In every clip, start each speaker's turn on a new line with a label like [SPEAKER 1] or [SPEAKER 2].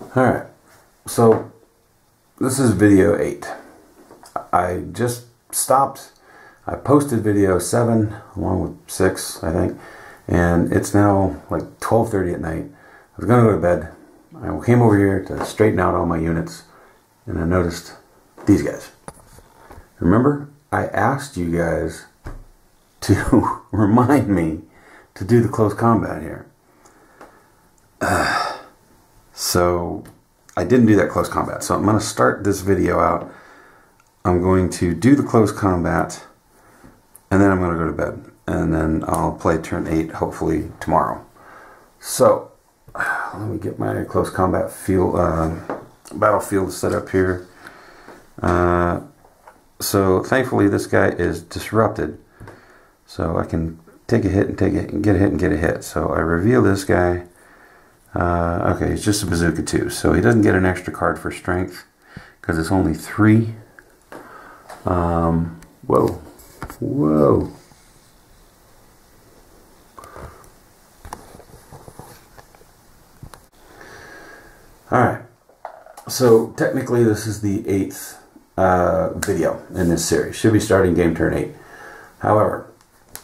[SPEAKER 1] Alright, so this is video 8. I just stopped. I posted video 7 along with 6, I think. And it's now like 12.30 at night. I was going to go to bed. I came over here to straighten out all my units. And I noticed these guys. Remember, I asked you guys to remind me to do the close combat here. Uh, so I didn't do that close combat. So I'm going to start this video out. I'm going to do the close combat and then I'm going to go to bed. And then I'll play turn 8 hopefully tomorrow. So let me get my close combat field, uh, battlefield set up here. Uh, so thankfully this guy is disrupted. So I can take a hit and take it and get a hit and get a hit. So I reveal this guy. Uh, okay, he's just a bazooka too. So he doesn't get an extra card for strength because it's only three. Um, whoa, whoa. All right. So technically, this is the eighth uh, video in this series. Should be starting game turn eight. However,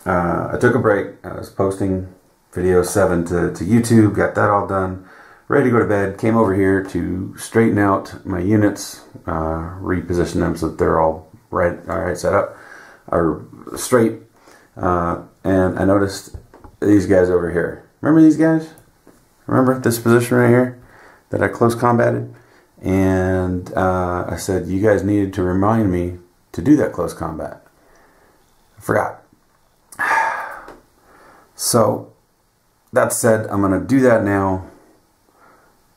[SPEAKER 1] uh, I took a break. I was posting video 7 to, to YouTube, got that all done, ready to go to bed, came over here to straighten out my units, uh, reposition them so that they're all right, all right set up, or straight, uh, and I noticed these guys over here. Remember these guys? Remember this position right here that I close combated? And uh, I said, you guys needed to remind me to do that close combat. I forgot. So, that said, I'm going to do that now.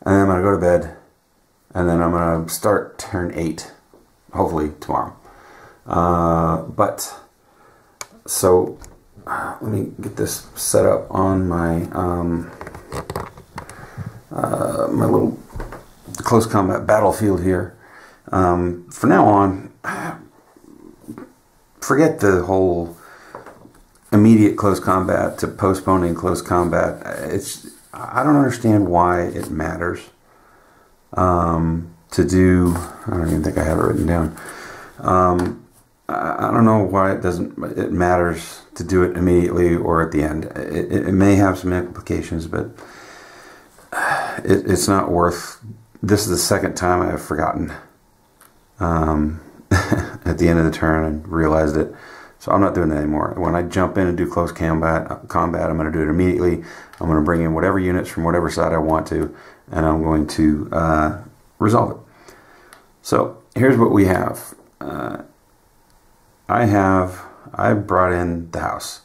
[SPEAKER 1] And then I'm going to go to bed. And then I'm going to start turn 8, hopefully tomorrow. Uh, but, so, uh, let me get this set up on my, um, uh, my little close combat battlefield here. Um, for now on, forget the whole immediate close combat to postponing close combat. It's I don't understand why it matters um, to do. I don't even think I have it written down. Um, I, I don't know why it doesn't. It matters to do it immediately or at the end. It, it may have some implications, but it, it's not worth. This is the second time I have forgotten um, at the end of the turn and realized it. So I'm not doing that anymore. When I jump in and do close combat, combat, I'm going to do it immediately. I'm going to bring in whatever units from whatever side I want to, and I'm going to uh, resolve it. So here's what we have. Uh, I have I brought in the house.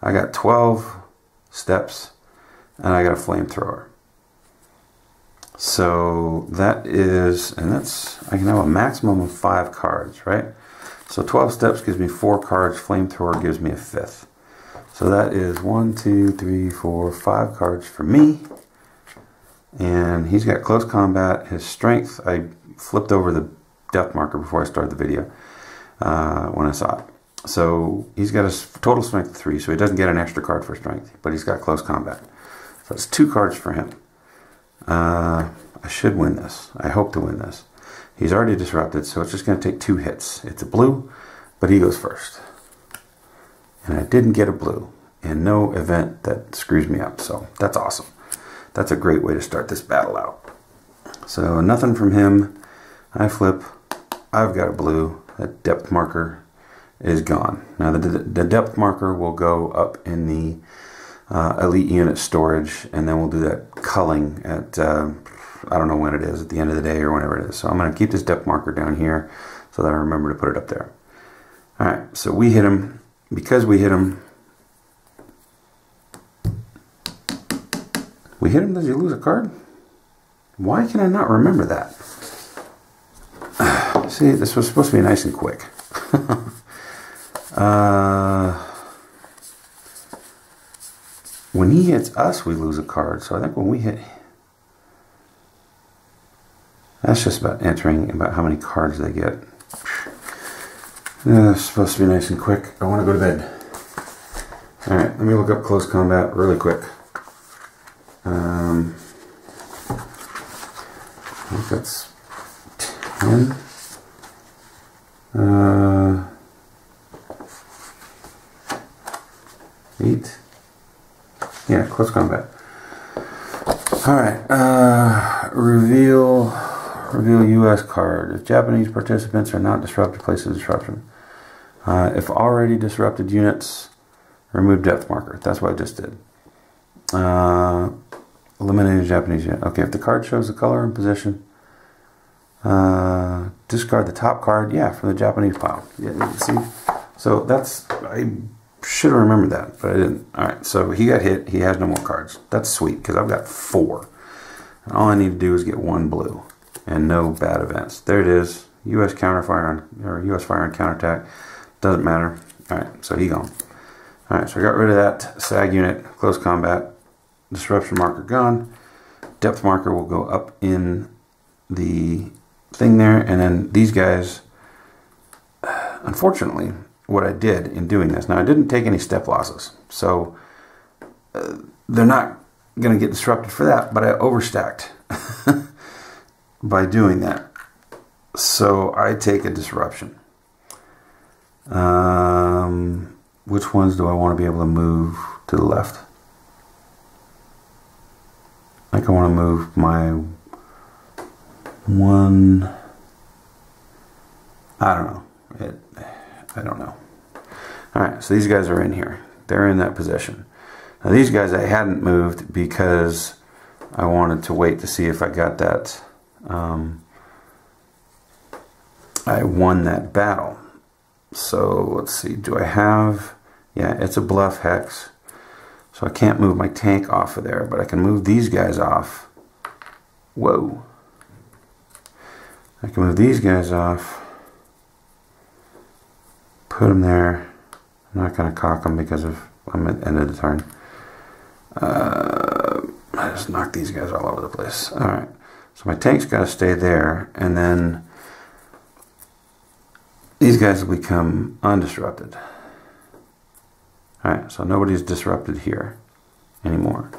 [SPEAKER 1] I got 12 steps, and I got a flamethrower. So that is, and that's I can have a maximum of five cards, right? So 12 steps gives me four cards. Flamethrower gives me a fifth. So that is one, two, three, four, five cards for me. And he's got close combat. His strength, I flipped over the depth marker before I started the video uh, when I saw it. So he's got a total strength of three, so he doesn't get an extra card for strength, but he's got close combat. So it's two cards for him. Uh, I should win this. I hope to win this. He's already disrupted, so it's just going to take two hits. It's a blue, but he goes first. And I didn't get a blue, and no event that screws me up, so that's awesome. That's a great way to start this battle out. So nothing from him. I flip. I've got a blue. That depth marker is gone. Now the, the depth marker will go up in the uh, elite unit storage, and then we'll do that culling at uh, I don't know when it is, at the end of the day or whenever it is. So I'm going to keep this depth marker down here so that I remember to put it up there. All right, so we hit him. Because we hit him, we hit him, does he lose a card? Why can I not remember that? See, this was supposed to be nice and quick. uh, when he hits us, we lose a card. So I think when we hit that's just about entering about how many cards they get. Uh, supposed to be nice and quick. I want to go to bed. Alright, let me look up close combat really quick. Um, think that's 10. Uh, 8. Yeah, close combat. Alright, uh, reveal, reveal U.S. card. If Japanese participants are not disrupted, place a disruption. Uh, if already disrupted units, remove depth marker. That's what I just did. Uh, eliminated Japanese unit. Okay, if the card shows the color and position, uh, discard the top card. Yeah, from the Japanese pile. Yeah, see? So that's, I should have remembered that, but I didn't. All right, so he got hit. He has no more cards. That's sweet, because I've got four. And all I need to do is get one blue and no bad events. There it is. U.S. counterfire on, or U.S. fire on counterattack. Doesn't matter. All right, so he gone. All right, so I got rid of that SAG unit, close combat, disruption marker gone. Depth marker will go up in the thing there, and then these guys, unfortunately, what I did in doing this, now I didn't take any step losses, so uh, they're not going to get disrupted for that, but I overstacked by doing that. So I take a disruption. Um, which ones do I want to be able to move to the left? Like I want to move my one. I don't know. It, I don't know. All right, so these guys are in here. They're in that position. Now these guys I hadn't moved because I wanted to wait to see if I got that. Um, I won that battle. So let's see, do I have, yeah, it's a bluff hex. So I can't move my tank off of there, but I can move these guys off. Whoa. I can move these guys off. Put them there. I'm not going to cock them because of, I'm at the end of the turn. Uh, I just knocked these guys all over the place. Alright, so my tank's got to stay there, and then these guys will become undisrupted. Alright, so nobody's disrupted here anymore.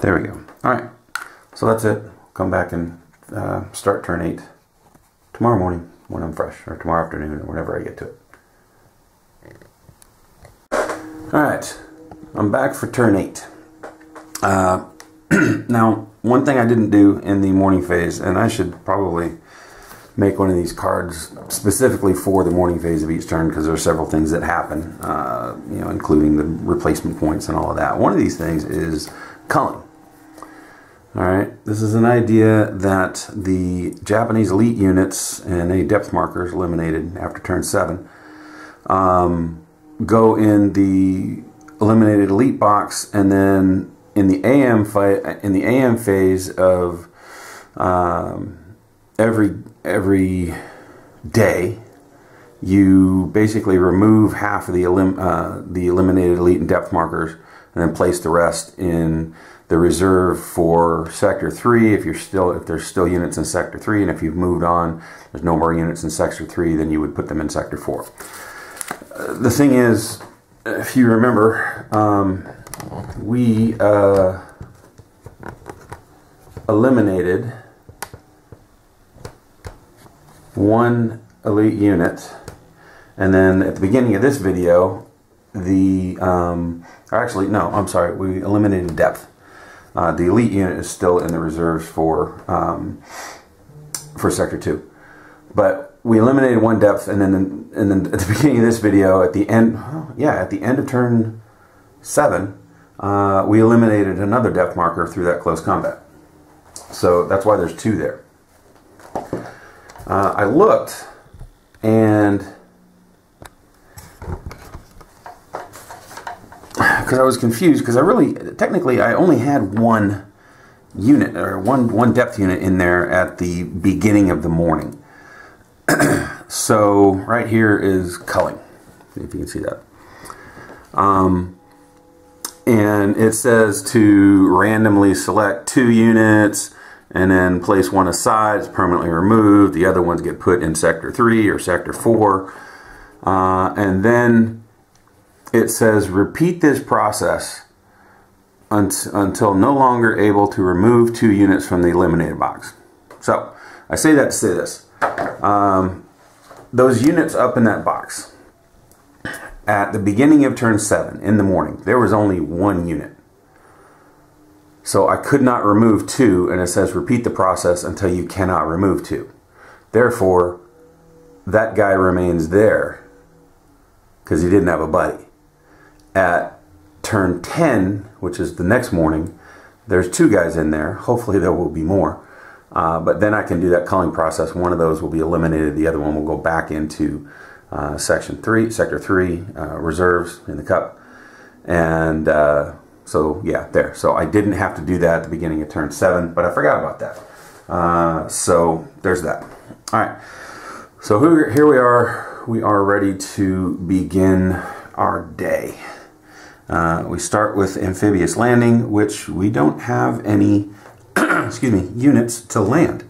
[SPEAKER 1] There we go. Alright, so that's it. Come back and uh, start turn 8 tomorrow morning when I'm fresh, or tomorrow afternoon, or whenever I get to it. Alright, I'm back for turn 8. Uh, now, one thing I didn't do in the morning phase, and I should probably make one of these cards specifically for the morning phase of each turn because there are several things that happen, uh, you know, including the replacement points and all of that. One of these things is culling. All right, this is an idea that the Japanese elite units and any depth markers eliminated after turn seven um, go in the eliminated elite box, and then in the AM fight in the AM phase of um, every every day, you basically remove half of the elim uh, the eliminated elite and depth markers, and then place the rest in the reserve for sector 3 if you're still if there's still units in sector 3 and if you've moved on there's no more units in sector 3 then you would put them in sector 4 uh, the thing is if you remember um, we uh, eliminated one elite unit and then at the beginning of this video the um, actually no I'm sorry we eliminated depth uh, the elite unit is still in the reserves for um, for Sector 2. But we eliminated one depth, and then and then at the beginning of this video, at the end, yeah, at the end of turn seven, uh, we eliminated another depth marker through that close combat. So that's why there's two there. Uh, I looked, and because I was confused because I really technically I only had one unit or one one depth unit in there at the beginning of the morning. so right here is culling, if you can see that. Um, and it says to randomly select two units and then place one aside, it's permanently removed. The other ones get put in sector three or sector four. Uh, and then it says repeat this process until no longer able to remove two units from the eliminated box. So I say that to say this. Um, those units up in that box, at the beginning of turn 7 in the morning, there was only one unit. So I could not remove two, and it says repeat the process until you cannot remove two. Therefore, that guy remains there because he didn't have a buddy. At turn 10, which is the next morning, there's two guys in there. Hopefully, there will be more. Uh, but then I can do that culling process. One of those will be eliminated. The other one will go back into uh, section three, sector three, uh, reserves in the cup. And uh, so, yeah, there. So I didn't have to do that at the beginning of turn seven, but I forgot about that. So there's that. All right. So here we are. We are ready to begin our day. Uh, we start with amphibious landing, which we don't have any excuse me, units to land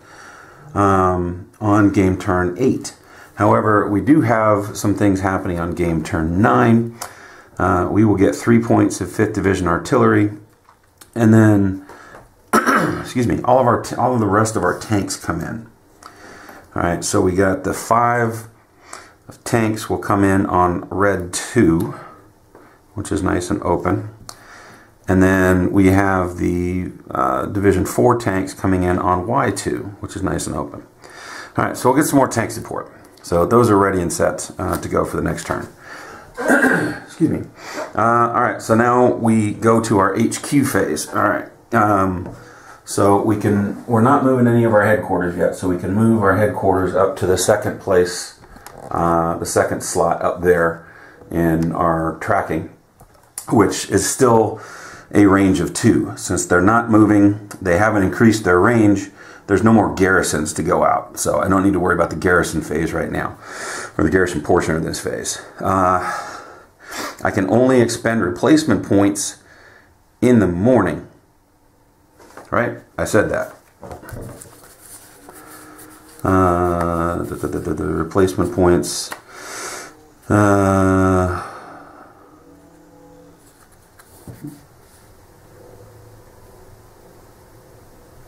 [SPEAKER 1] um, on game turn 8. However, we do have some things happening on game turn 9. Uh, we will get three points of 5th Division artillery, and then, excuse me, all of our all of the rest of our tanks come in. All right, so we got the five tanks will come in on red 2, which is nice and open. And then we have the uh, Division 4 tanks coming in on Y2, which is nice and open. All right, so we'll get some more tank support. So those are ready and set uh, to go for the next turn. Excuse me. Uh, all right, so now we go to our HQ phase. All right. Um, so we can, we're not moving any of our headquarters yet, so we can move our headquarters up to the second place, uh, the second slot up there in our tracking, which is still a range of two. Since they're not moving, they haven't increased their range, there's no more garrisons to go out. So I don't need to worry about the garrison phase right now, or the garrison portion of this phase. Uh, I can only expend replacement points in the morning. Right? I said that. Uh, the, the, the, the, replacement points. Uh,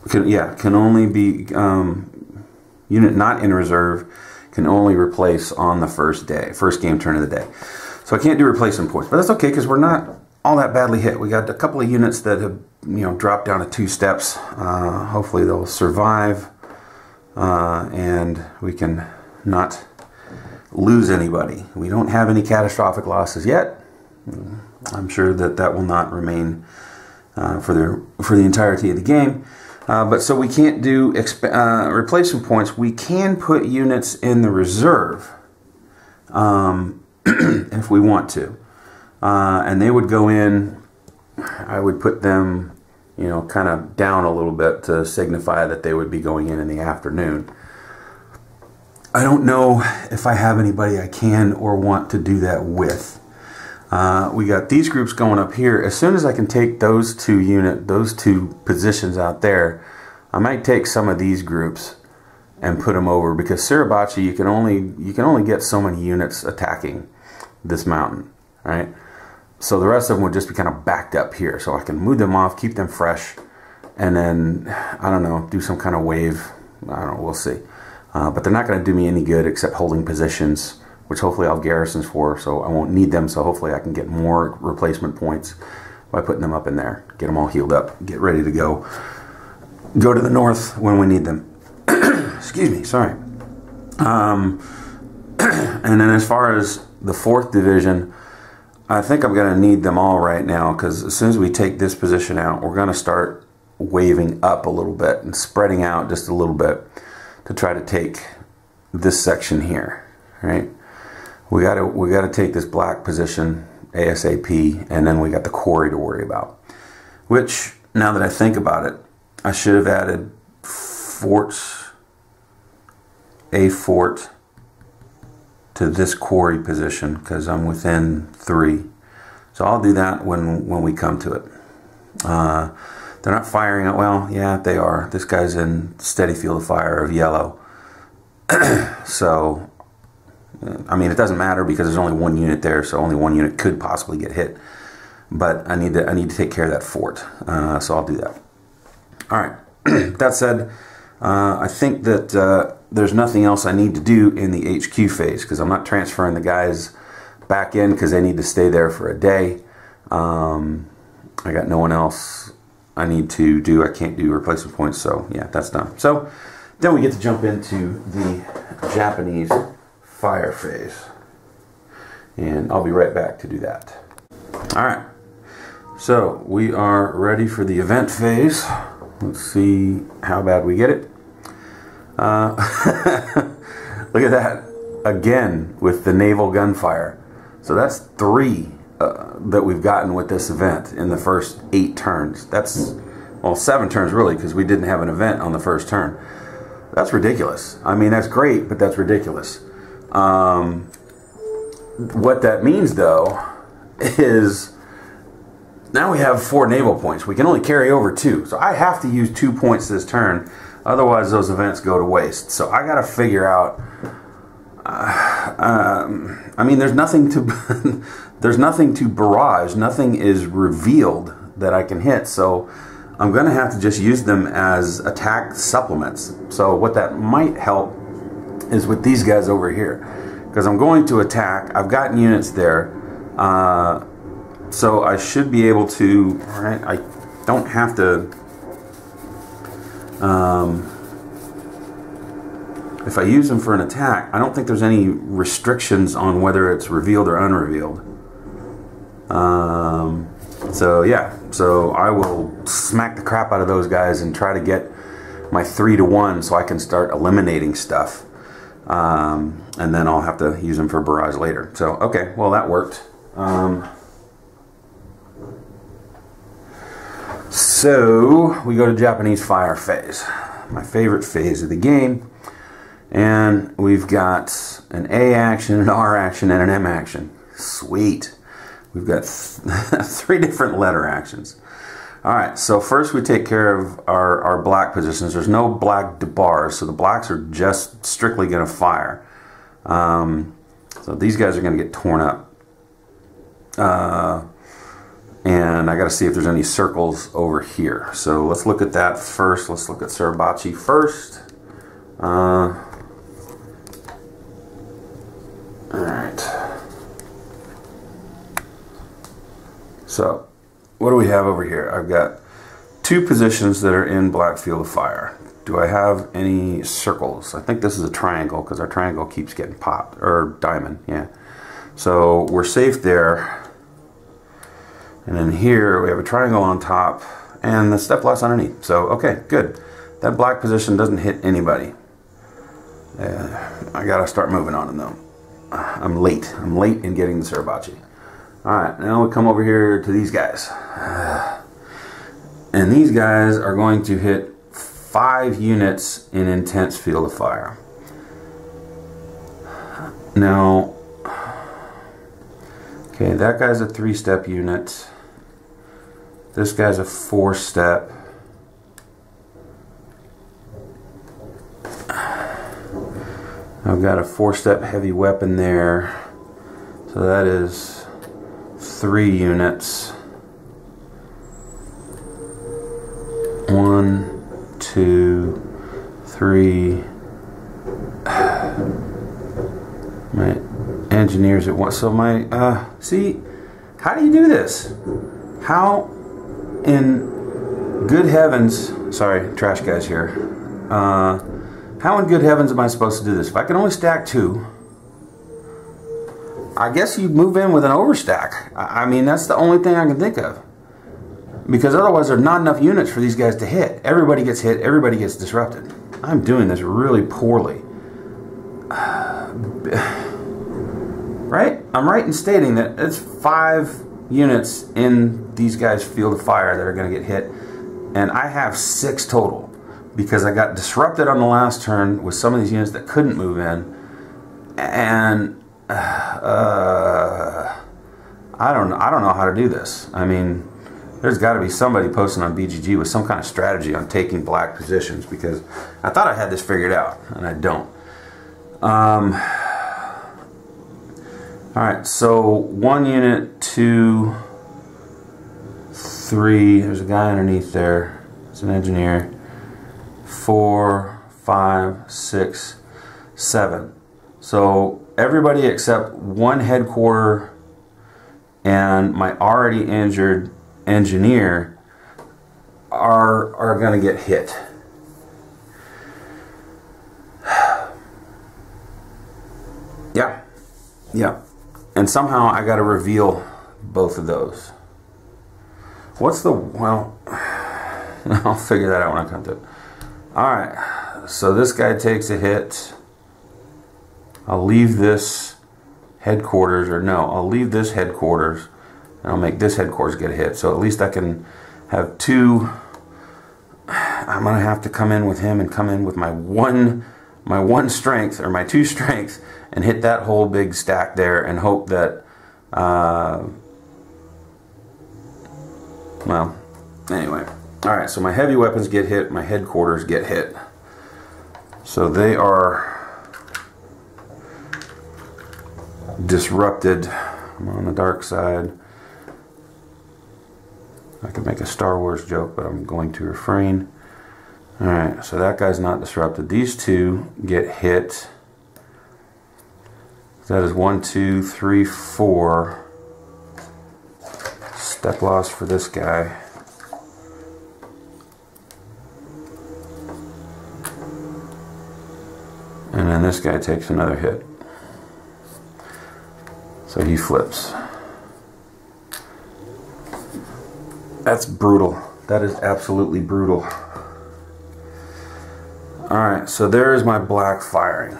[SPEAKER 1] can, yeah, can only be um, unit not in reserve can only replace on the first day, first game turn of the day. So I can't do replacement points, but that's okay because we're not all that badly hit. We got a couple of units that have you know dropped down to two steps. Uh, hopefully they'll survive, uh, and we can not lose anybody. We don't have any catastrophic losses yet. I'm sure that that will not remain uh, for the for the entirety of the game. Uh, but so we can't do uh, replacement points. We can put units in the reserve um, if we want to. Uh, and they would go in, I would put them, you know, kind of down a little bit to signify that they would be going in in the afternoon. I don't know if I have anybody I can or want to do that with. Uh, we got these groups going up here. As soon as I can take those two unit, those two positions out there, I might take some of these groups and put them over because Suribachi you can only you can only get so many units attacking this mountain, right? So the rest of them would just be kind of backed up here. So I can move them off, keep them fresh, and then I don't know, do some kind of wave. I don't know, we'll see. Uh, but they're not going to do me any good except holding positions which hopefully I'll garrisons for, so I won't need them. So hopefully I can get more replacement points by putting them up in there. Get them all healed up, get ready to go. Go to the north when we need them. Excuse me, sorry. Um, and then as far as the fourth division, I think I'm going to need them all right now because as soon as we take this position out, we're going to start waving up a little bit and spreading out just a little bit to try to take this section here, right? We got to we got to take this black position ASAP, and then we got the quarry to worry about. Which, now that I think about it, I should have added forts, a fort to this quarry position because I'm within three. So I'll do that when when we come to it. Uh, they're not firing it well. Yeah, they are. This guy's in steady field of fire of yellow. so I mean, it doesn't matter because there's only one unit there, so only one unit could possibly get hit. but I need to I need to take care of that fort. Uh, so I'll do that. All right. that said, uh, I think that uh, there's nothing else I need to do in the HQ phase because I'm not transferring the guys back in because they need to stay there for a day. Um, I got no one else I need to do. I can't do replacement points, so yeah, that's done. So then we get to jump into the Japanese fire phase. And I'll be right back to do that. All right. So we are ready for the event phase. Let's see how bad we get it. Uh, look at that. Again with the naval gunfire. So that's three uh, that we've gotten with this event in the first eight turns. That's, well, seven turns really because we didn't have an event on the first turn. That's ridiculous. I mean, that's great, but that's ridiculous. Um, what that means, though, is now we have four naval points. We can only carry over two. So I have to use two points this turn. Otherwise, those events go to waste. So I got to figure out. Uh, um, I mean, there's nothing to there's nothing to barrage. Nothing is revealed that I can hit. So I'm going to have to just use them as attack supplements. So what that might help is with these guys over here. Because I'm going to attack. I've got units there. Uh, so I should be able to, I don't have to, um, if I use them for an attack, I don't think there's any restrictions on whether it's revealed or unrevealed. Um, so yeah, so I will smack the crap out of those guys and try to get my three to one so I can start eliminating stuff. Um, and then I'll have to use them for barrage later. So, okay, well that worked. Um, so, we go to Japanese fire phase. My favorite phase of the game. And we've got an A action, an R action, and an M action. Sweet. We've got th three different letter actions. All right, so first we take care of our, our black positions. There's no black bars, so the blacks are just strictly going to fire. Um, so these guys are going to get torn up. Uh, and I got to see if there's any circles over here. So let's look at that first. Let's look at Suribachi first. Uh, all right. So what do we have over here? I've got two positions that are in black field of fire. Do I have any circles? I think this is a triangle because our triangle keeps getting popped, or diamond, yeah. So we're safe there. And then here we have a triangle on top and the step loss underneath. So, okay, good. That black position doesn't hit anybody. Uh, I gotta start moving on them though. I'm late. I'm late in getting the Suribachi. Alright, now we come over here to these guys. And these guys are going to hit five units in intense field of fire. Now, okay, that guy's a three-step unit. This guy's a four-step. I've got a four-step heavy weapon there. So that is three units. One, two, three. My engineers at once. So my, uh, see, how do you do this? How in good heavens, sorry, trash guys here. Uh, how in good heavens am I supposed to do this? If I can only stack two, I guess you move in with an overstack. I mean, that's the only thing I can think of. Because otherwise, there's not enough units for these guys to hit. Everybody gets hit, everybody gets disrupted. I'm doing this really poorly. Right? I'm right in stating that it's five units in these guys' field of fire that are going to get hit, and I have six total because I got disrupted on the last turn with some of these units that couldn't move in, and uh, I don't I don't know how to do this. I mean, there's got to be somebody posting on BGG with some kind of strategy on taking black positions because I thought I had this figured out and I don't. Um, all right, so one unit, two, three. There's a guy underneath there. It's an engineer. Four, five, six, seven. So everybody except one headquarter and my already injured engineer are are going to get hit. yeah. Yeah. And somehow I got to reveal both of those. What's the well I'll figure that out when I come to it. All right. So this guy takes a hit. I'll leave this headquarters, or no, I'll leave this headquarters, and I'll make this headquarters get a hit. So at least I can have two. I'm gonna have to come in with him and come in with my one, my one strength or my two strength, and hit that whole big stack there, and hope that. Uh, well, anyway. All right, so my heavy weapons get hit, my headquarters get hit. So they are disrupted. I'm on the dark side. I could make a Star Wars joke, but I'm going to refrain. Alright, so that guy's not disrupted. These two get hit. That is one, two, three, four. Step loss for this guy. And then this guy takes another hit. So he flips. That's brutal. That is absolutely brutal. Alright, so there is my black firing.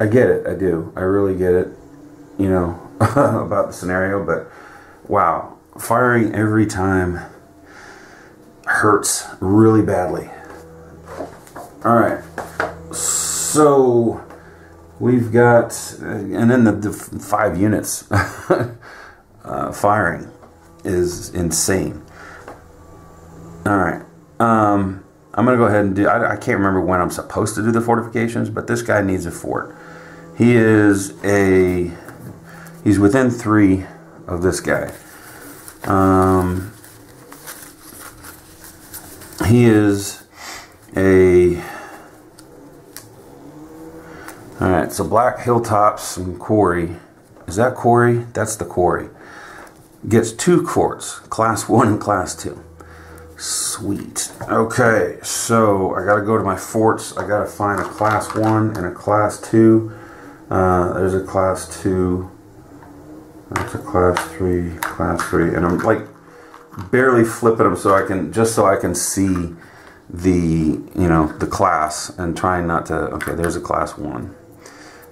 [SPEAKER 1] I get it, I do. I really get it, you know, about the scenario, but wow, firing every time hurts really badly. Alright, so we've got, and then the, the five units uh, firing is insane. All right. Um, I'm going to go ahead and do, I, I, can't remember when I'm supposed to do the fortifications, but this guy needs a fort. He is a, he's within three of this guy. Um, he is a all right, so Black Hilltops and Quarry. Is that Quarry? That's the Quarry. Gets two forts, Class 1 and Class 2. Sweet. Okay, so I gotta go to my forts. I gotta find a Class 1 and a Class 2. Uh, there's a Class 2. That's a Class 3, Class 3. And I'm like barely flipping them so I can, just so I can see the, you know, the class and trying not to, okay, there's a Class 1.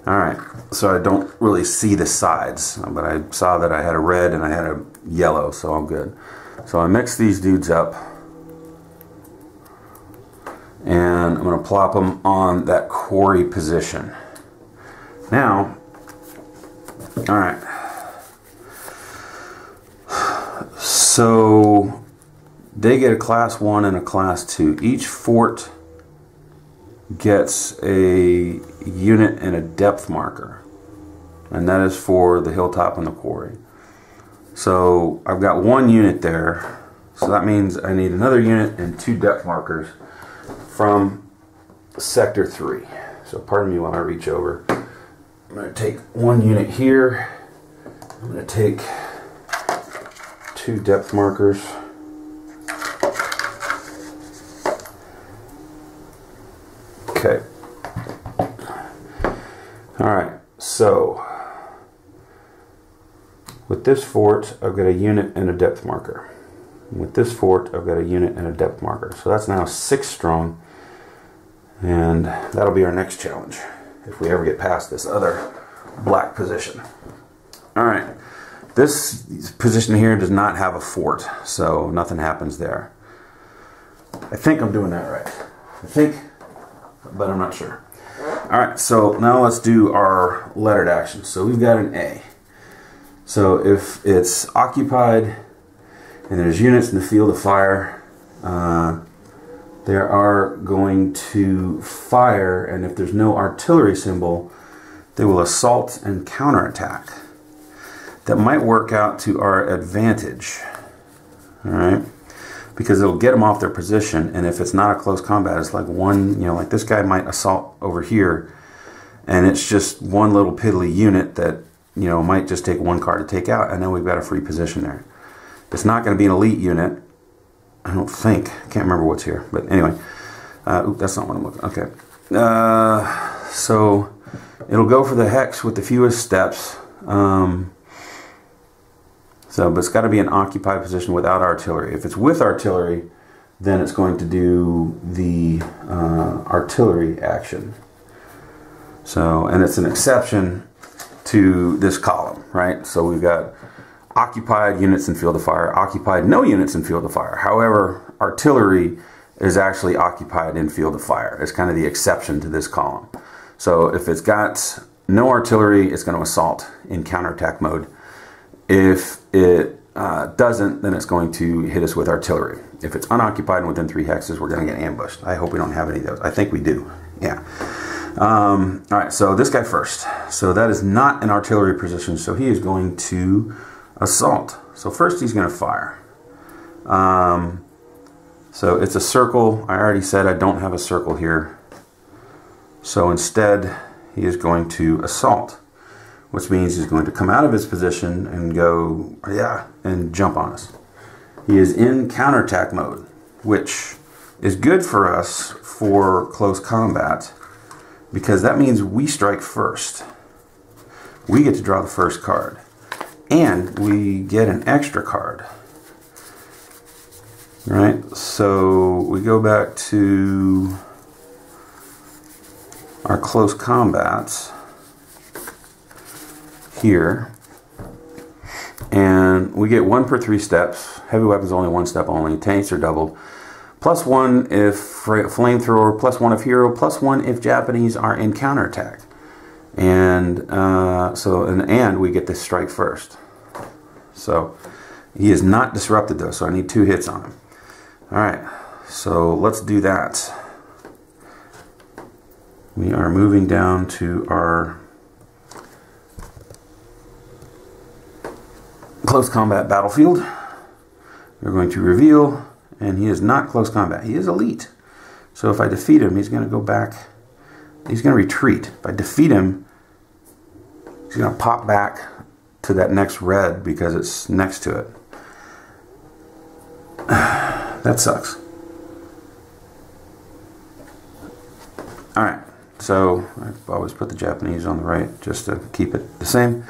[SPEAKER 1] All right, so I don't really see the sides, but I saw that I had a red and I had a yellow, so I'm good. So I mix these dudes up and I'm gonna plop them on that quarry position. Now, all right, so they get a class one and a class two. Each fort gets a unit and a depth marker. And that is for the hilltop and the quarry. So I've got one unit there. So that means I need another unit and two depth markers from sector three. So pardon me while I reach over. I'm going to take one unit here. I'm going to take two depth markers. Okay. All right, so with this fort, I've got a unit and a depth marker. With this fort, I've got a unit and a depth marker. So that's now six strong, and that'll be our next challenge if we ever get past this other black position. All right, this position here does not have a fort, so nothing happens there. I think I'm doing that right. I think but I'm not sure. All right, so now let's do our lettered actions. So we've got an A. So if it's occupied and there's units in the field of fire, uh, they are going to fire, and if there's no artillery symbol, they will assault and counterattack. that might work out to our advantage. All right, because it'll get them off their position, and if it's not a close combat, it's like one, you know, like this guy might assault over here, and it's just one little piddly unit that you know might just take one card to take out, and then we've got a free position there. It's not going to be an elite unit. I don't think. I can't remember what's here, but anyway. Uh, that's not what I'm looking. Okay. Uh, so it'll go for the hex with the fewest steps. Um, so, but it's got to be an occupied position without artillery. If it's with artillery, then it's going to do the uh, artillery action. So, and it's an exception to this column, right? So we've got occupied units in field of fire, occupied no units in field of fire. However, artillery is actually occupied in field of fire. It's kind of the exception to this column. So if it's got no artillery, it's going to assault in counterattack mode. If it uh, doesn't, then it's going to hit us with artillery. If it's unoccupied and within three hexes, we're going to get ambushed. I hope we don't have any of those. I think we do. Yeah. Um, all right, so this guy first. So that is not an artillery position, so he is going to assault. So first he's going to fire. Um, so it's a circle. I already said I don't have a circle here. So instead, he is going to assault, which means he's going to come out of his position and go, yeah, and jump on us. He is in counterattack mode, which is good for us for close combat because that means we strike first. We get to draw the first card. And we get an extra card. Right? So we go back to our close combats here. And we get one per three steps. Heavy weapons only one step only. Tanks are doubled. Plus one if flamethrower, plus one if hero, plus one if Japanese are in counterattack. And uh, so, and, and we get this strike first. So he is not disrupted though, so I need two hits on him. All right, so let's do that. We are moving down to our close combat battlefield. We're going to reveal, and he is not close combat. He is elite. So if I defeat him, he's going to go back. He's going to retreat. If I defeat him, he's going to pop back to that next red because it's next to it. that sucks. Alright, so I've always put the Japanese on the right just to keep it the same.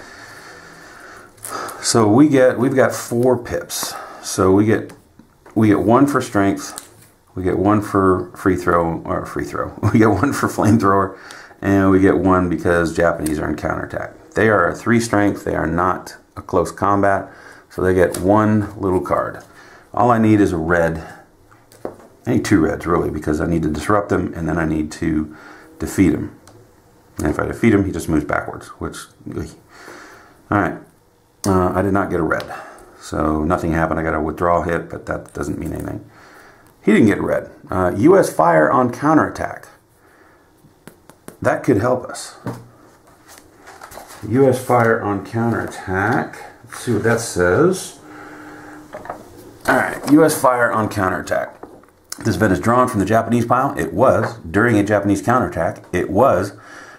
[SPEAKER 1] So we get we've got four pips. So we get we get one for strength, we get one for free throw or free throw. We get one for flamethrower, and we get one because Japanese are in counterattack. They are a three strength. They are not a close combat, so they get one little card. All I need is a red. I need two reds really because I need to disrupt them and then I need to defeat him. And if I defeat him, he just moves backwards, which. Ugh. All right. Uh, I did not get a red. So nothing happened. I got a withdrawal hit, but that doesn't mean anything. He didn't get red. Uh, U.S. fire on counterattack. That could help us. U.S. fire on counterattack. Let's see what that says. All right, U.S. fire on counterattack. This event is drawn from the Japanese pile. It was during a Japanese counterattack. It was.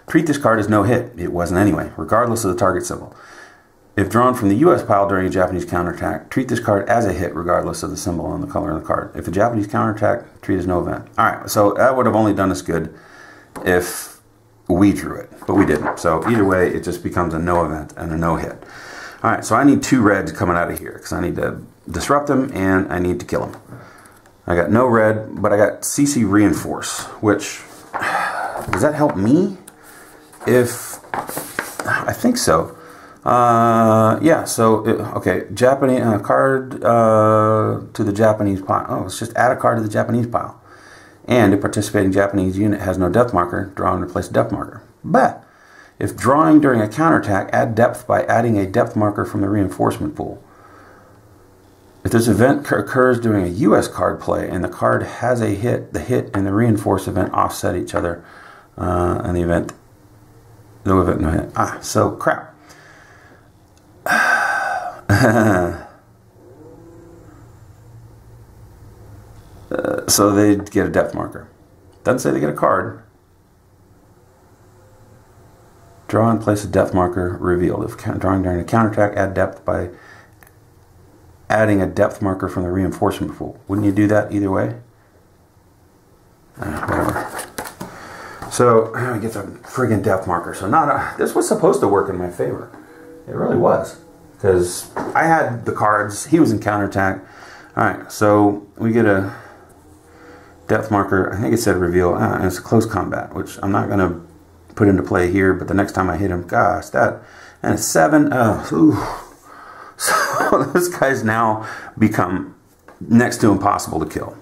[SPEAKER 1] Treat this card as no hit. It wasn't anyway, regardless of the target symbol. If drawn from the U.S. pile during a Japanese counterattack, treat this card as a hit regardless of the symbol and the color of the card. If a Japanese counterattack, treat as no event. All right, so that would have only done us good if we drew it, but we didn't. So either way, it just becomes a no event and a no hit. All right, so I need two reds coming out of here because I need to disrupt them and I need to kill them. I got no red, but I got CC reinforce, which does that help me? If I think so. Uh, yeah, so, it, okay, Japanese uh, card uh, to the Japanese pile. Oh, let's just add a card to the Japanese pile. And a participating Japanese unit has no depth marker, draw and replace depth marker. But if drawing during a counterattack, add depth by adding a depth marker from the reinforcement pool. If this event occurs during a U.S. card play and the card has a hit, the hit and the reinforce event offset each other, uh, and the event, no event, no hit. Ah, so crap. So they get a depth marker. Doesn't say they get a card. Draw and place a depth marker revealed. If drawing during a counterattack, add depth by adding a depth marker from the reinforcement pool. Wouldn't you do that either way? Uh, whatever. So I get the friggin' depth marker. So not a, this was supposed to work in my favor. It really was because I had the cards. He was in counterattack. All right, so we get a depth marker. I think it said reveal. And it's close combat, which I'm not going to put into play here. But the next time I hit him, gosh, that and a seven. Uh, ooh. So this guy's now become next to impossible to kill.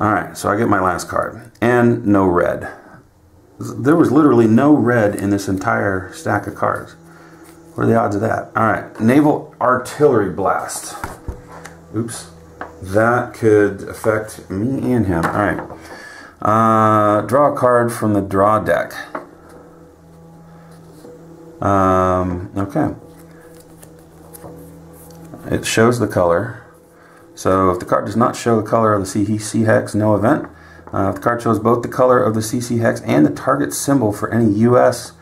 [SPEAKER 1] All right, so I get my last card and no red. There was literally no red in this entire stack of cards. What are the odds of that? All right, naval artillery blast. Oops that could affect me and him. All right. Uh, draw a card from the draw deck. Um, okay. It shows the color. So if the card does not show the color of the CC hex, no event. Uh, if the card shows both the color of the CC hex and the target symbol for any US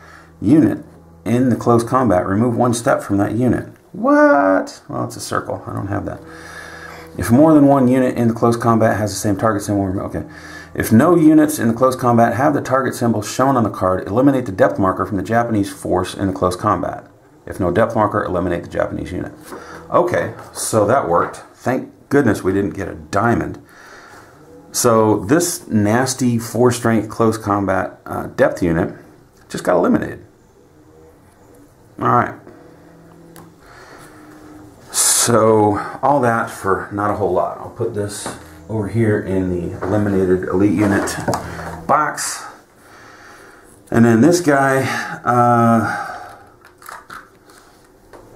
[SPEAKER 1] unit in the close combat, remove one step from that unit. What? Well, it's a circle. I don't have that. If more than one unit in the close combat has the same target symbol, okay. If no units in the close combat have the target symbol shown on the card, eliminate the depth marker from the Japanese force in the close combat. If no depth marker, eliminate the Japanese unit. Okay, so that worked. Thank goodness we didn't get a diamond. So this nasty four strength close combat uh, depth unit just got eliminated. All right. So all that for not a whole lot. I'll put this over here in the eliminated elite unit box. And then this guy uh,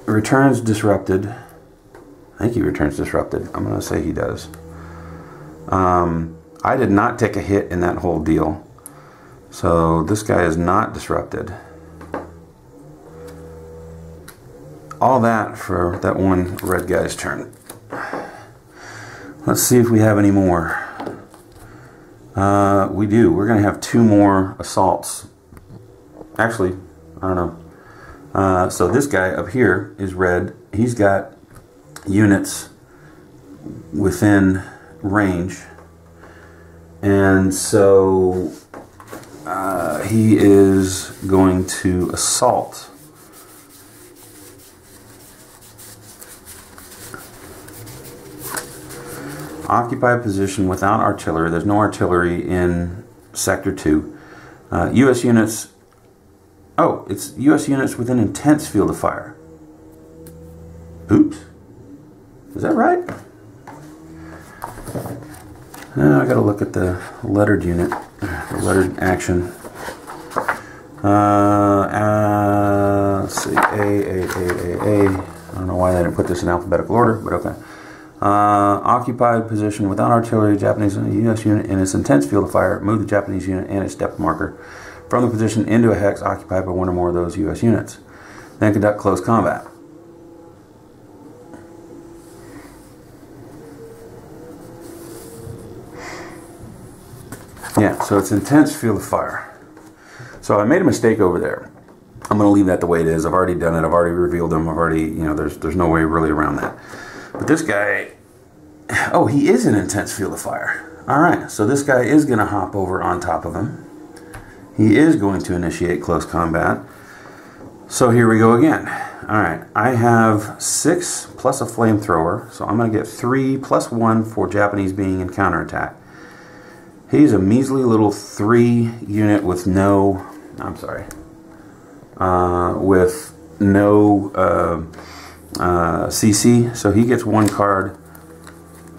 [SPEAKER 1] returns disrupted. I think he returns disrupted. I'm going to say he does. Um, I did not take a hit in that whole deal. So this guy is not disrupted. All that for that one red guy's turn. Let's see if we have any more. Uh, we do. We're going to have two more assaults. Actually, I don't know. Uh, so this guy up here is red. He's got units within range. And so uh, he is going to assault occupy a position without artillery. There's no artillery in Sector 2. Uh, U.S. units. Oh, it's U.S. units with an intense field of fire. Oops. Is that right? Uh, I gotta look at the lettered unit, the lettered action. Uh, uh, let's see, A, A, A, A, A. I don't know why they didn't put this in alphabetical order, but okay. Uh, occupied position without artillery, Japanese and U.S. unit in its intense field of fire. Move the Japanese unit and its depth marker from the position into a hex occupied by one or more of those U.S. units. Then conduct close combat. Yeah, so it's intense field of fire. So I made a mistake over there. I'm going to leave that the way it is. I've already done it. I've already revealed them. I've already, you know, there's there's no way really around that. But this guy, oh, he is an intense field of fire. All right, so this guy is going to hop over on top of him. He is going to initiate close combat. So here we go again. All right, I have six plus a flamethrower, so I'm going to get three plus one for Japanese being in counterattack. He's a measly little three unit with no, I'm sorry, uh, with no uh, uh, CC. So he gets one card,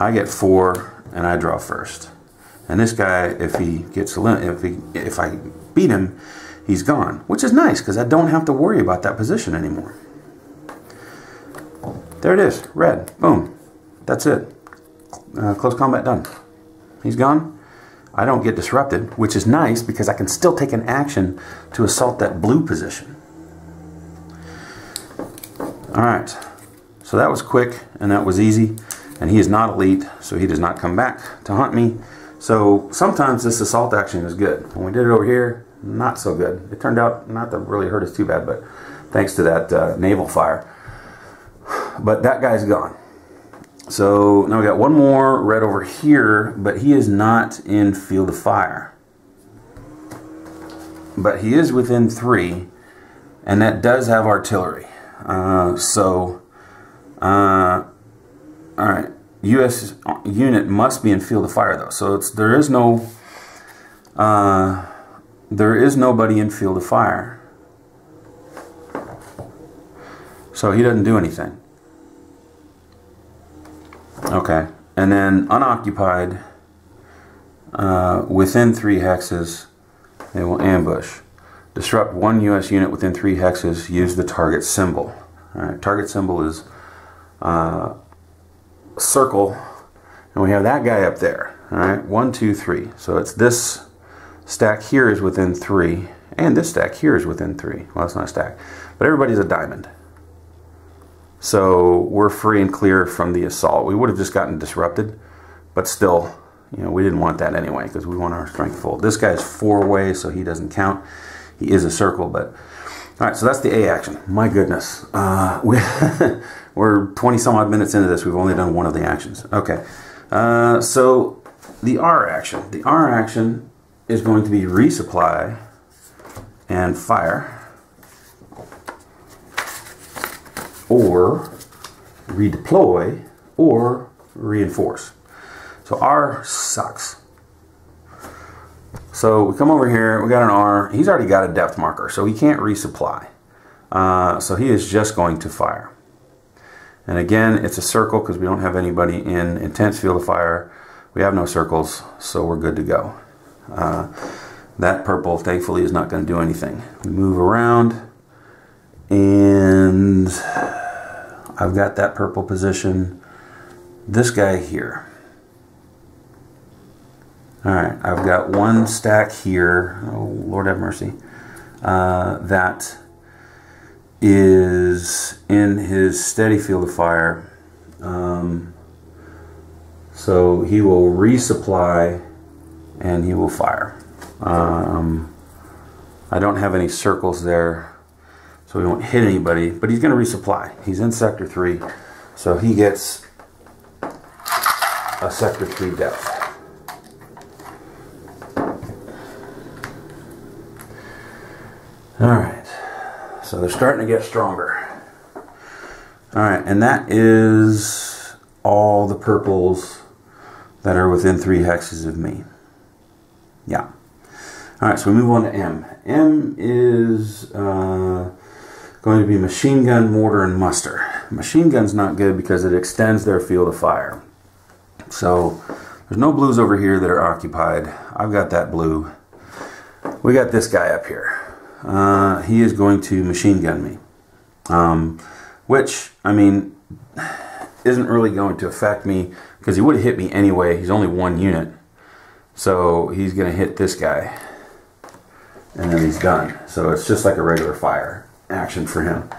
[SPEAKER 1] I get four, and I draw first. And this guy, if he gets if he if I beat him, he's gone, which is nice because I don't have to worry about that position anymore. There it is, red. Boom. That's it. Uh, close combat done. He's gone. I don't get disrupted, which is nice because I can still take an action to assault that blue position. All right. So that was quick and that was easy. And he is not elite, so he does not come back to hunt me. So sometimes this assault action is good. When we did it over here, not so good. It turned out not to really hurt us too bad, but thanks to that uh, naval fire. But that guy's gone. So now we got one more red over here, but he is not in field of fire. But he is within three, and that does have artillery. Uh, so, uh, all right, U.S. unit must be in field of fire though. So it's there is no, uh, there is nobody in field of fire. So he doesn't do anything. Okay. And then unoccupied, uh, within three hexes, they will ambush. Disrupt one U.S. unit within three hexes, use the target symbol. All right, target symbol is uh, circle, and we have that guy up there. All right, one, two, three. So it's this stack here is within three, and this stack here is within three. Well, that's not a stack, but everybody's a diamond. So we're free and clear from the assault. We would have just gotten disrupted, but still, you know, we didn't want that anyway because we want our strength full. This guy's four way, so he doesn't count. He is a circle, but all right. So that's the A action. My goodness, uh, we we're 20 some odd minutes into this. We've only done one of the actions. Okay, uh, so the R action. The R action is going to be resupply and fire. or redeploy or reinforce. So R sucks. So we come over here, we got an R. He's already got a depth marker, so he can't resupply. Uh, so he is just going to fire. And again, it's a circle because we don't have anybody in intense field of fire. We have no circles, so we're good to go. Uh, that purple, thankfully, is not going to do anything. We move around, and I've got that purple position. This guy here. All right, I've got one stack here. Oh, Lord have mercy. Uh, that is in his steady field of fire. Um, so he will resupply and he will fire. Um, I don't have any circles there so we won't hit anybody, but he's going to resupply. He's in Sector 3, so he gets a Sector 3 depth. Alright, so they're starting to get stronger. Alright, and that is all the purples that are within three hexes of me. Yeah. Alright, so we move on to M. M is... Uh, going to be machine gun, mortar, and muster. Machine gun's not good because it extends their field of fire. So there's no blues over here that are occupied. I've got that blue. We got this guy up here. Uh, he is going to machine gun me. Um, which, I mean, isn't really going to affect me because he would have hit me anyway. He's only one unit. So he's going to hit this guy. And then he's done. So it's just like a regular fire action for him.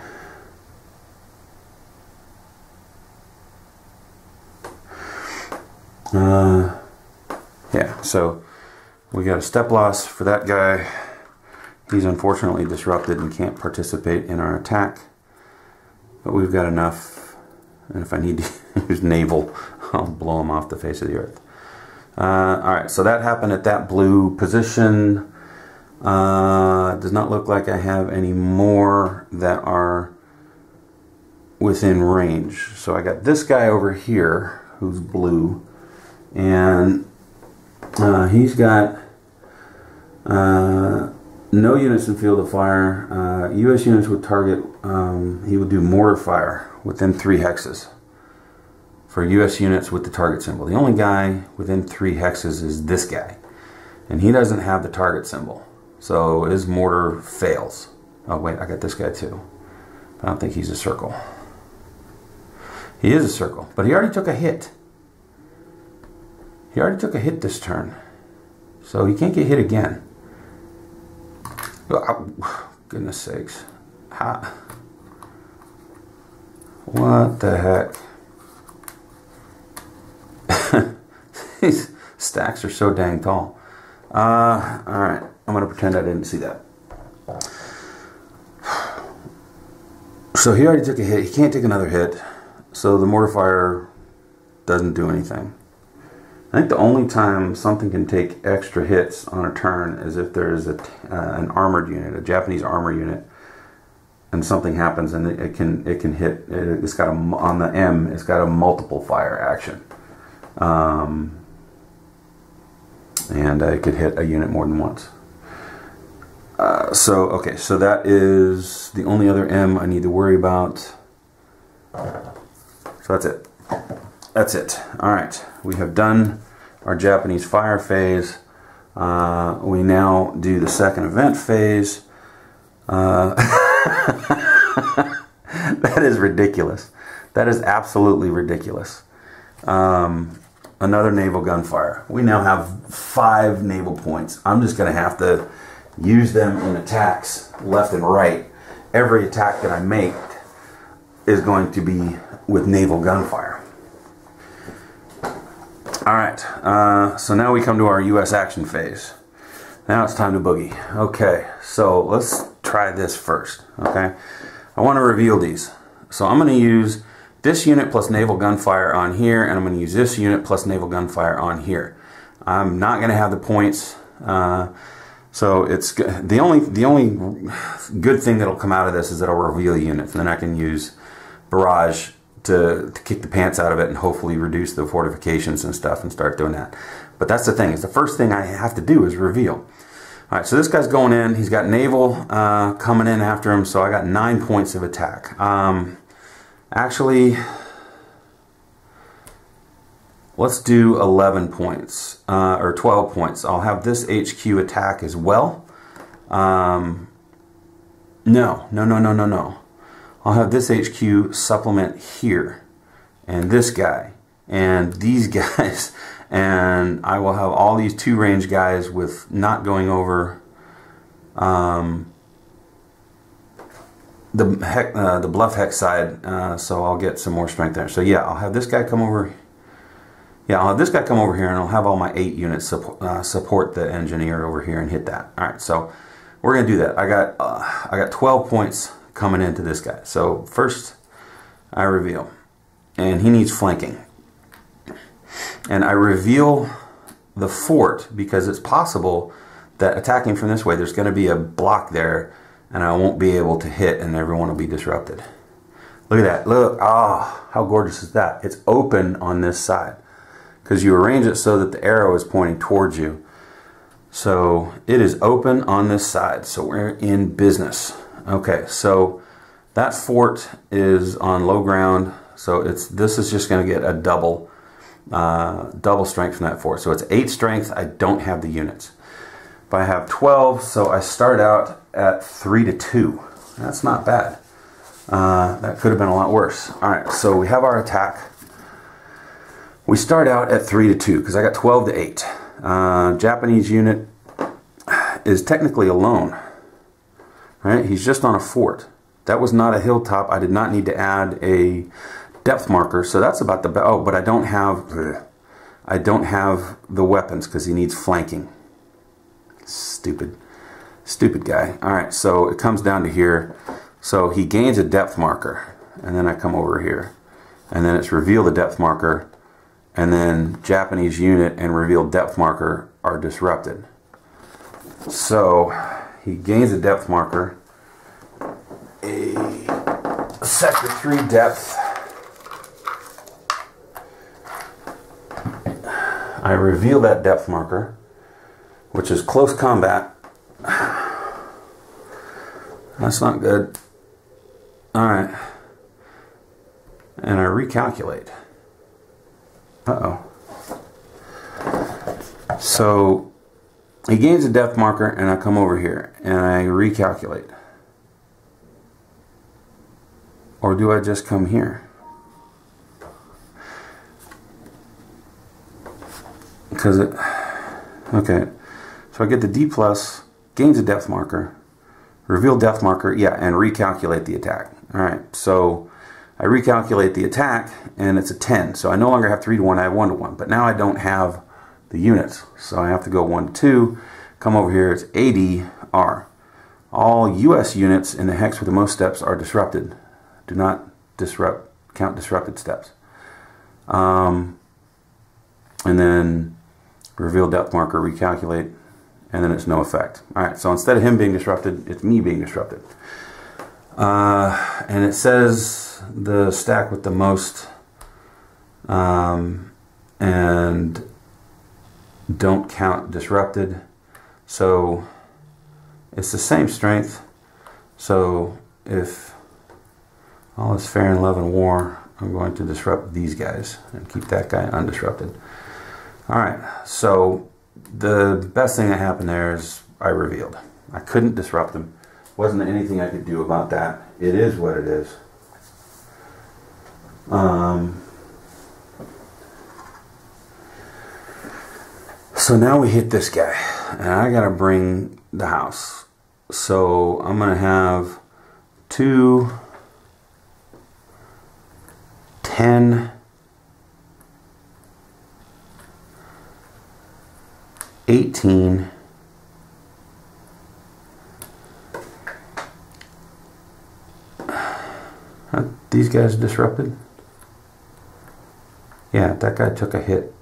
[SPEAKER 1] Uh, yeah, so we got a step loss for that guy. He's unfortunately disrupted and can't participate in our attack. But we've got enough. And if I need to use naval, I'll blow him off the face of the earth. Uh, Alright, so that happened at that blue position. Uh, does not look like I have any more that are within range. So I got this guy over here who's blue, and uh, he's got uh, no units in field of fire. U.S. Uh, units would target. Um, he would do mortar fire within three hexes for U.S. units with the target symbol. The only guy within three hexes is this guy, and he doesn't have the target symbol. So his mortar fails. Oh wait, I got this guy too. I don't think he's a circle. He is a circle, but he already took a hit. He already took a hit this turn. So he can't get hit again. Oh, goodness sakes. What the heck? These stacks are so dang tall. Uh, Alright, I'm going to pretend I didn't see that. So he already took a hit. He can't take another hit. So the mortar fire doesn't do anything. I think the only time something can take extra hits on a turn is if there's a, uh, an armored unit, a Japanese armor unit, and something happens and it, it can it can hit. It, has got a on the M. It's got a multiple fire action, um, and uh, it could hit a unit more than once. Uh, so okay, so that is the only other M I need to worry about. So that's it. That's it. All right, we have done our Japanese fire phase. Uh, we now do the second event phase. Uh, that is ridiculous. That is absolutely ridiculous. Um, another naval gunfire. We now have five naval points. I'm just going to have to use them in attacks left and right. Every attack that I make is going to be with naval gunfire. All right, uh, so now we come to our U.S. action phase. Now it's time to boogie. Okay, so let's try this first. Okay, I want to reveal these. So I'm going to use this unit plus naval gunfire on here, and I'm going to use this unit plus naval gunfire on here. I'm not going to have the points. Uh, so it's the only the only good thing that'll come out of this is that I'll reveal units, and then I can use barrage to, to kick the pants out of it and hopefully reduce the fortifications and stuff and start doing that. But that's the thing, is the first thing I have to do is reveal. All right, so this guy's going in. He's got naval uh, coming in after him, so I got nine points of attack. Um, actually, let's do 11 points, uh, or 12 points. I'll have this HQ attack as well. Um, no, no, no, no, no, no. I'll have this HQ supplement here and this guy and these guys. And I will have all these two range guys with not going over um, the heck, uh, the bluff hex side uh, so I'll get some more strength there. So yeah I'll have this guy come over. Yeah I'll have this guy come over here and I'll have all my eight units support, uh, support the engineer over here and hit that. Alright so we're gonna do that. I got uh, I got 12 points coming into this guy. So first I reveal, and he needs flanking. And I reveal the fort because it's possible that attacking from this way, there's going to be a block there and I won't be able to hit and everyone will be disrupted. Look at that. Look. Ah, oh, how gorgeous is that? It's open on this side because you arrange it so that the arrow is pointing towards you. So it is open on this side. So we're in business. Okay, so that fort is on low ground, so it's this is just going to get a double uh, double strength from that fort. So it's eight strength. I don't have the units, but I have twelve. So I start out at three to two. That's not bad. Uh, that could have been a lot worse. All right, so we have our attack. We start out at three to two because I got twelve to eight. Uh, Japanese unit is technically alone right? He's just on a fort. That was not a hilltop. I did not need to add a depth marker. So that's about the, oh, but I don't have, I don't have the weapons because he needs flanking. Stupid, stupid guy. All right, so it comes down to here. So he gains a depth marker and then I come over here and then it's reveal the depth marker and then Japanese unit and reveal depth marker are disrupted. So he gains a depth marker, a sector 3 depth. I reveal that depth marker, which is close combat. That's not good. Alright. And I recalculate. Uh-oh. So he gains a depth marker and I come over here and I recalculate. Or do I just come here? Because it, okay, so I get the D plus, gains a depth marker, reveal depth marker, yeah, and recalculate the attack. All right, so I recalculate the attack and it's a 10. So I no longer have 3 to 1, I have 1 to 1. But now I don't have the units. So I have to go 1 to 2. Come over here, it's ADR. All US units in the hex with the most steps are disrupted. Do not disrupt count disrupted steps. Um, and then reveal depth marker, recalculate, and then it's no effect. All right, so instead of him being disrupted, it's me being disrupted. Uh, and it says the stack with the most um, and don't count disrupted. So it's the same strength. So if all is fair in love and war, I'm going to disrupt these guys and keep that guy undisrupted. All right, so the best thing that happened there is I revealed. I couldn't disrupt them. Wasn't anything I could do about that. It is what it is. Um, so now we hit this guy, and I gotta bring the house. So I'm gonna have two 10 18 these guys disrupted yeah that guy took a hit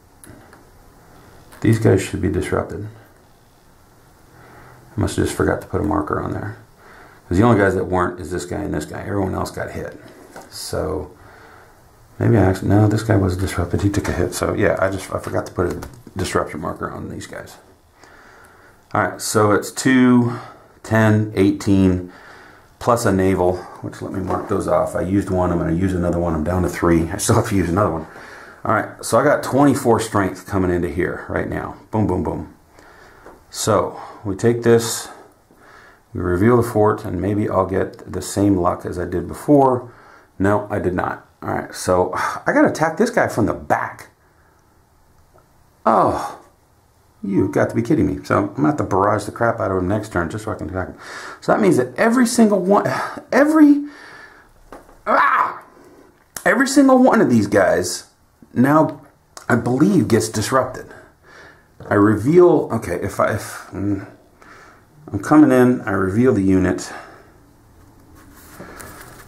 [SPEAKER 1] these guys should be disrupted I must have just forgot to put a marker on there because the only guys that weren't is this guy and this guy everyone else got hit so maybe I actually no this guy was disrupted he took a hit so yeah I just I forgot to put a disruption marker on these guys. All right, so it's 2, 10, 18, plus a naval, which let me mark those off. I used one, I'm going to use another one. I'm down to 3. I still have to use another one. All right, so I got 24 strength coming into here right now. Boom, boom, boom. So we take this, we reveal the fort, and maybe I'll get the same luck as I did before. No, I did not. All right, so I got to attack this guy from the back. Oh, you've got to be kidding me. So I'm going to have to barrage the crap out of him next turn just so I can attack him. So that means that every single one, every, ah, every single one of these guys now, I believe, gets disrupted. I reveal, okay, if I, if, mm, I'm coming in, I reveal the unit.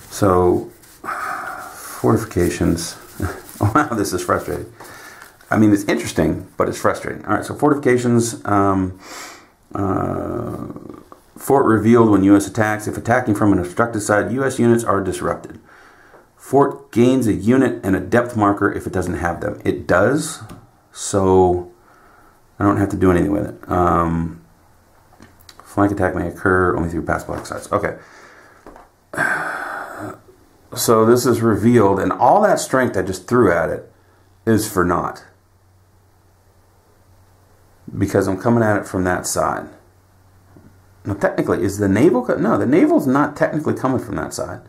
[SPEAKER 1] So, fortifications. wow, this is frustrating. I mean, it's interesting, but it's frustrating. All right, so fortifications. Um, uh, fort revealed when U.S. attacks. If attacking from an obstructed side, U.S. units are disrupted. Fort gains a unit and a depth marker if it doesn't have them. It does, so I don't have to do anything with it. Um, flank attack may occur only through past block sides. Okay. So this is revealed, and all that strength I just threw at it is for naught because I'm coming at it from that side. Now, technically, is the naval? No, the naval's not technically coming from that side.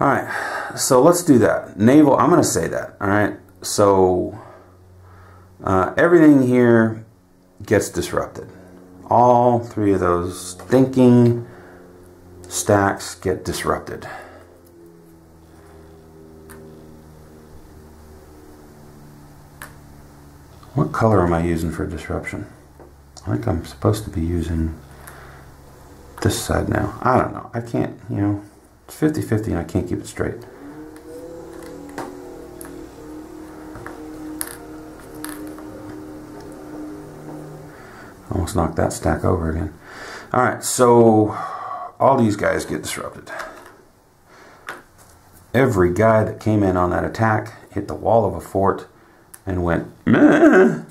[SPEAKER 1] All right, so let's do that. Naval, I'm going to say that. All right, so uh, everything here gets disrupted. All three of those thinking stacks get disrupted. What color am I using for disruption? I think I'm supposed to be using this side now. I don't know. I can't, you know, 50-50 and I can't keep it straight. Almost knocked that stack over again. All right, so all these guys get disrupted. Every guy that came in on that attack hit the wall of a fort and went Meh,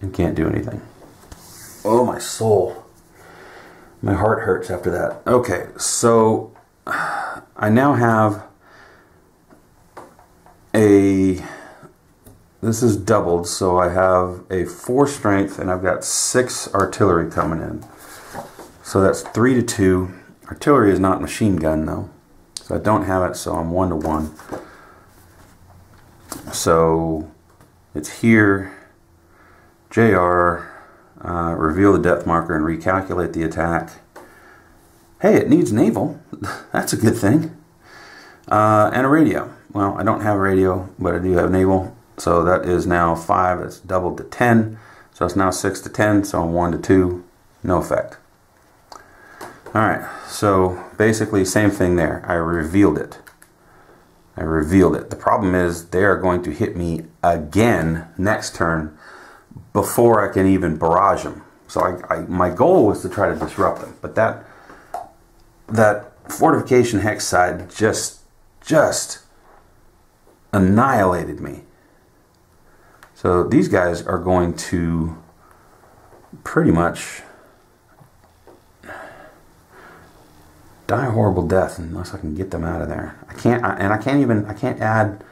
[SPEAKER 1] and can't do anything. Oh, my soul. My heart hurts after that. Okay, so I now have a. This is doubled, so I have a four strength and I've got six artillery coming in. So that's three to two. Artillery is not machine gun though. So I don't have it, so I'm one to one. So it's here, JR, uh, reveal the depth marker and recalculate the attack. Hey, it needs naval. That's a good thing. Uh, and a radio. Well, I don't have a radio, but I do have naval. So that is now 5. It's doubled to 10. So it's now 6 to 10. So I'm 1 to 2. No effect. Alright, so basically same thing there. I revealed it. I revealed it. The problem is they are going to hit me again next turn before I can even barrage them. So I, I, my goal was to try to disrupt them, but that that fortification hex side just just annihilated me. So these guys are going to pretty much die a horrible death unless I can get them out of there. I can't, and I can't even, I can't add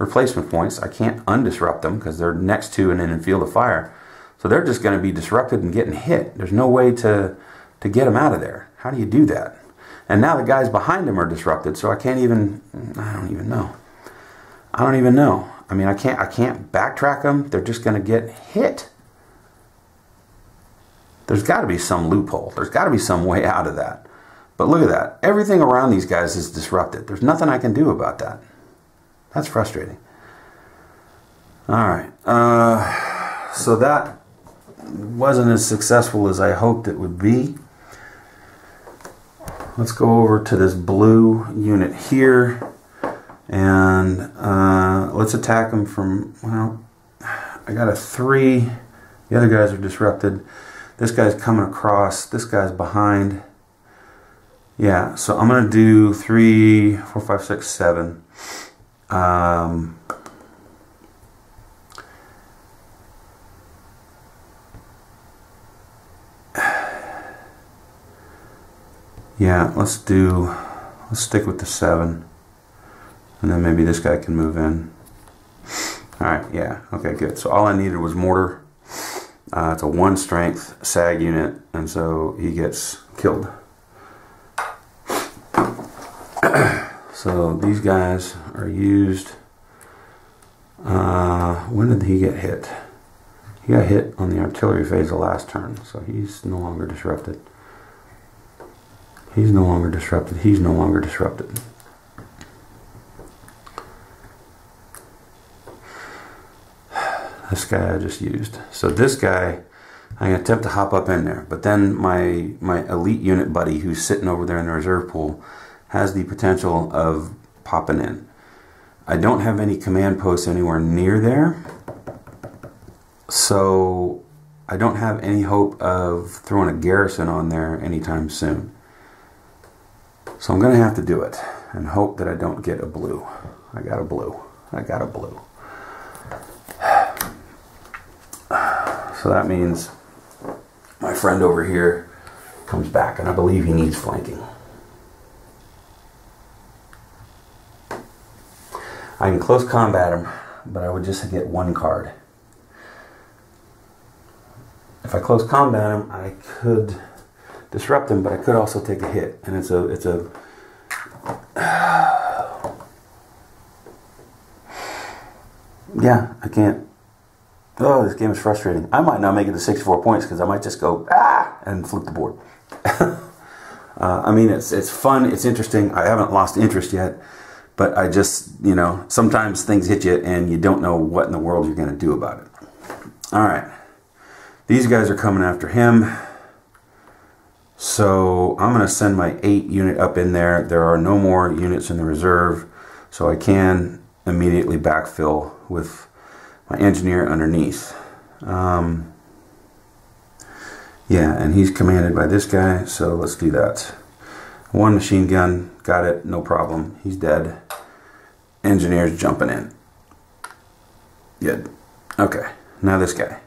[SPEAKER 1] replacement points. I can't undisrupt them because they're next to and in field of fire. So they're just going to be disrupted and getting hit. There's no way to, to get them out of there. How do you do that? And now the guys behind him are disrupted, so I can't even, I don't even know. I don't even know. I mean, I can't, I can't backtrack them. They're just going to get hit. There's got to be some loophole. There's got to be some way out of that. But look at that. Everything around these guys is disrupted. There's nothing I can do about that. That's frustrating. All right. Uh, so that wasn't as successful as I hoped it would be. Let's go over to this blue unit here. And uh, let's attack them from, well, I got a three. The other guys are disrupted. This guy's coming across. This guy's behind. Yeah, so I'm going to do three, four, five, six, seven. Um, yeah, let's do, let's stick with the seven. And then maybe this guy can move in. Alright, yeah, okay, good. So all I needed was mortar. Uh, it's a one strength SAG unit, and so he gets killed. so these guys are used. Uh, when did he get hit? He got hit on the artillery phase the last turn, so he's no longer disrupted. He's no longer disrupted. He's no longer disrupted. This guy I just used. So this guy, I'm attempt to hop up in there, but then my my elite unit buddy who's sitting over there in the reserve pool has the potential of popping in. I don't have any command posts anywhere near there, so I don't have any hope of throwing a garrison on there anytime soon. So I'm gonna have to do it and hope that I don't get a blue. I got a blue. I got a blue. So that means my friend over here comes back, and I believe he needs flanking. I can close combat him, but I would just get one card. If I close combat him, I could disrupt him, but I could also take a hit, and it's a it's a yeah, I can't oh, this game is frustrating. I might not make it to 64 points because I might just go, ah, and flip the board. uh, I mean, it's, it's fun, it's interesting. I haven't lost interest yet, but I just, you know, sometimes things hit you and you don't know what in the world you're going to do about it. All right. These guys are coming after him. So I'm going to send my 8 unit up in there. There are no more units in the reserve, so I can immediately backfill with my engineer underneath. Um, yeah, and he's commanded by this guy, so let's do that. One machine gun, got it, no problem. He's dead. Engineer's jumping in. Good. Okay, now this guy.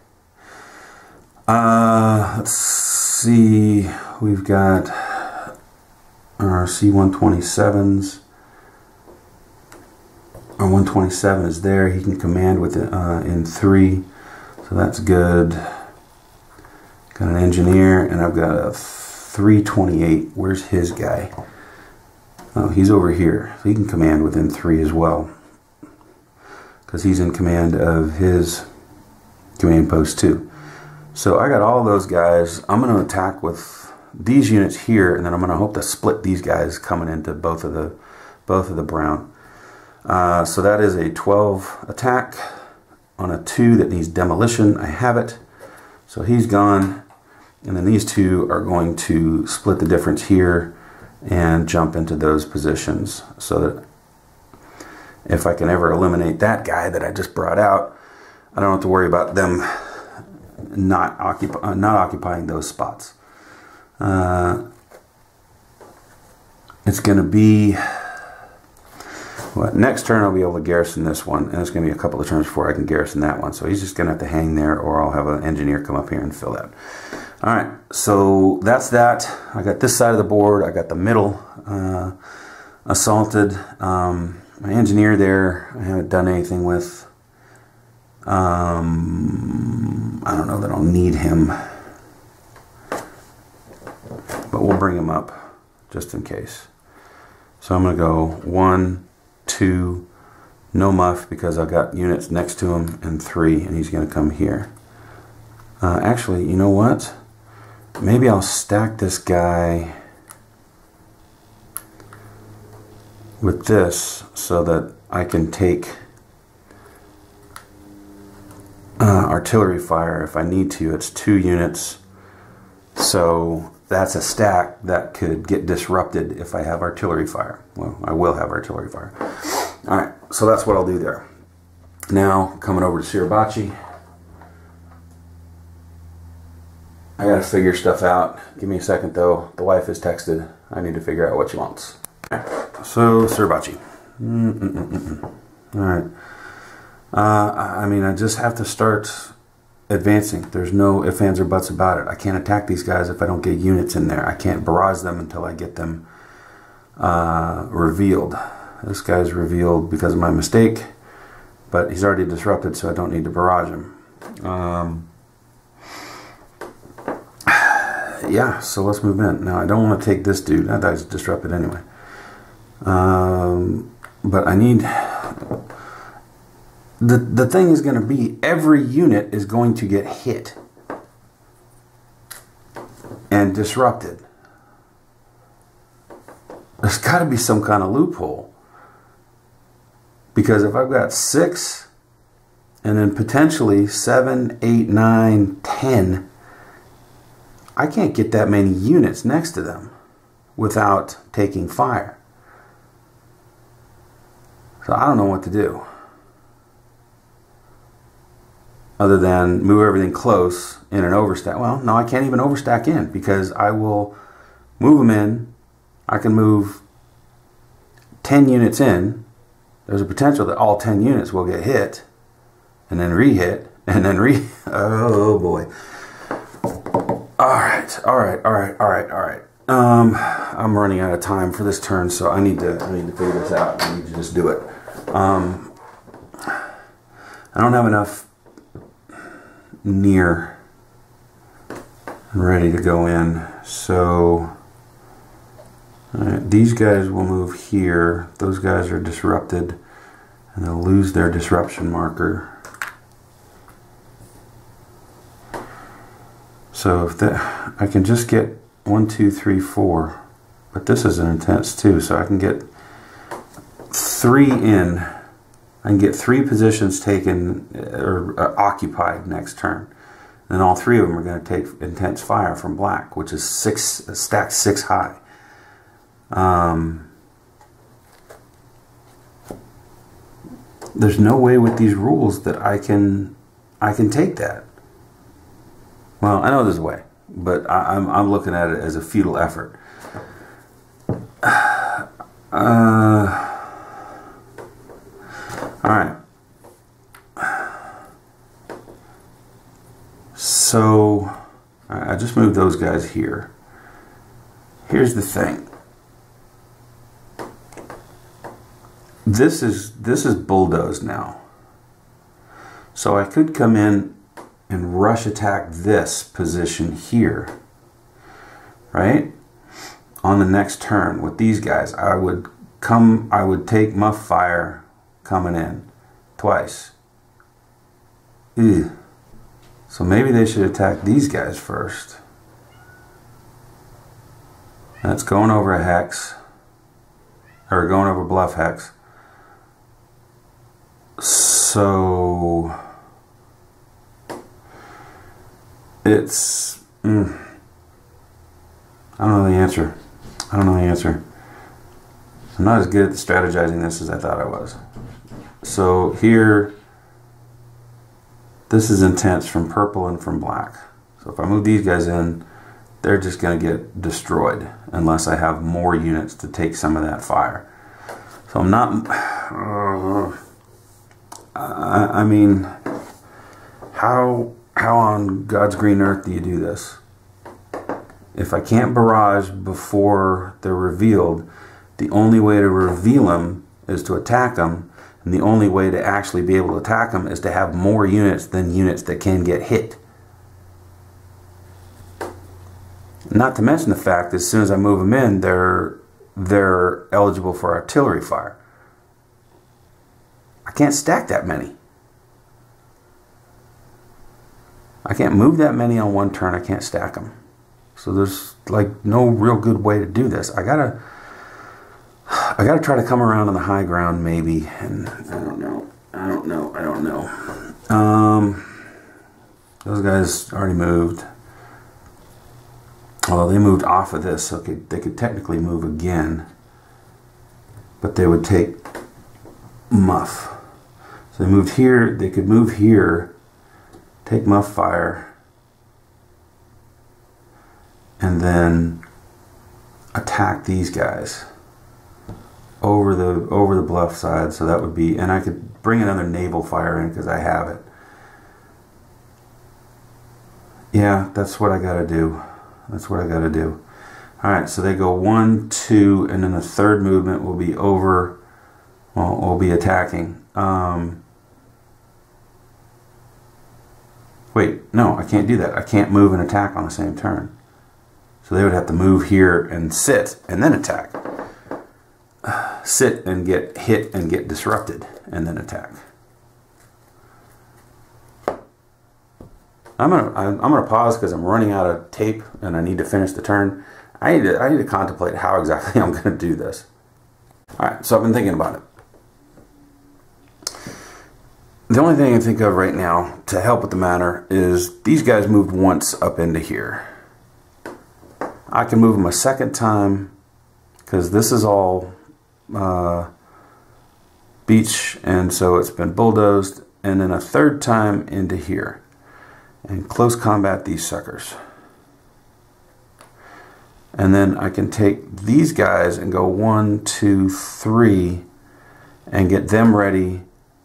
[SPEAKER 1] Uh, let's see, we've got our C-127s. Our 127 is there. He can command with it uh, in three, so that's good. Got an engineer, and I've got a 328. Where's his guy? Oh, he's over here. So he can command within three as well, because he's in command of his command post too. So I got all those guys. I'm going to attack with these units here, and then I'm going to hope to split these guys coming into both of the both of the brown. Uh, so that is a 12 attack on a 2 that needs demolition. I have it. So he's gone. And then these two are going to split the difference here and jump into those positions so that if I can ever eliminate that guy that I just brought out, I don't have to worry about them not, uh, not occupying those spots. Uh, it's going to be well, next turn I'll be able to garrison this one, and it's going to be a couple of turns before I can garrison that one. So he's just going to have to hang there, or I'll have an engineer come up here and fill that. All right, so that's that. I got this side of the board. I got the middle uh, assaulted. Um, my engineer there, I haven't done anything with. Um, I don't know that I'll need him, but we'll bring him up just in case. So I'm going to go one, two, no muff because I've got units next to him, and three, and he's going to come here. Uh, actually, you know what? Maybe I'll stack this guy with this so that I can take uh, artillery fire if I need to. It's two units. So that's a stack that could get disrupted if I have artillery fire. Well, I will have artillery fire. All right, so that's what I'll do there. Now, coming over to Suribachi. I gotta figure stuff out. Give me a second though. The wife has texted. I need to figure out what she wants. So, Suribachi. Mm -mm -mm All right. Uh, I mean, I just have to start advancing. There's no ifs, ands, or buts about it. I can't attack these guys if I don't get units in there. I can't barrage them until I get them uh, revealed. This guy's revealed because of my mistake, but he's already disrupted, so I don't need to barrage him. Um, yeah, so let's move in. Now, I don't want to take this dude. That guy's disrupted anyway. Um, but I need the, the thing is going to be every unit is going to get hit and disrupted. There's got to be some kind of loophole. Because if I've got six and then potentially seven, eight, nine, ten, I can't get that many units next to them without taking fire. So I don't know what to do other than move everything close in an overstack. Well, no, I can't even overstack in because I will move them in. I can move 10 units in. There's a potential that all 10 units will get hit and then re-hit and then re... Oh, boy. All right, all right, all right, all right, all right. Um, I'm running out of time for this turn, so I need to I need to figure this out. I need to just do it. Um, I don't have enough near ready to go in. So these guys will move here. Those guys are disrupted and they'll lose their disruption marker. So if that, I can just get one, two, three, four, but this is an intense too. So I can get three in I can get three positions taken uh, or uh, occupied next turn. And all three of them are going to take intense fire from black, which is six stacked six high. Um, there's no way with these rules that I can I can take that. Well, I know there's a way, but I, am I'm, I'm looking at it as a futile effort. Uh, all right. So I just moved those guys here. Here's the thing. This is this is bulldozed now. So I could come in and rush attack this position here. Right? On the next turn with these guys, I would come I would take muff fire coming in twice. Ew. So maybe they should attack these guys first. That's going over a hex. or going over bluff hex. So it's mm, I don't know the answer. I don't know the answer. I'm not as good at strategizing this as I thought I was. So here, this is intense from purple and from black. So if I move these guys in, they're just going to get destroyed unless I have more units to take some of that fire. So I'm not. Uh, I, I mean, how how on God's green earth do you do this? If I can't barrage before they're revealed, the only way to reveal them is to attack them, and the only way to actually be able to attack them is to have more units than units that can get hit. Not to mention the fact that as soon as I move them in, they're they're eligible for artillery fire. I can't stack that many. I can't move that many on one turn. I can't stack them. So there's like no real good way to do this. I gotta, I gotta try to come around on the high ground maybe. And I don't know. I don't know. I don't know. Um, those guys already moved. Well, they moved off of this, so could, they could technically move again, but they would take muff. So they moved here, they could move here, take my fire, and then attack these guys over the over the bluff side. So that would be, and I could bring another naval fire in because I have it. Yeah, that's what I got to do. That's what I got to do. All right, so they go one, two, and then the third movement will be over. Well, we'll be attacking. Um, wait, no, I can't do that. I can't move and attack on the same turn. So they would have to move here and sit and then attack. Sit and get hit and get disrupted and then attack. I'm gonna I'm, gonna pause because I'm running out of tape and I need to finish the turn. I need to I need to contemplate how exactly I'm gonna do this. All right, so I've been thinking about it. The only thing I think of right now to help with the matter is these guys moved once up into here. I can move them a second time because this is all uh, beach and so it's been bulldozed and then a third time into here and close combat these suckers. And then I can take these guys and go one, two, three, and get them ready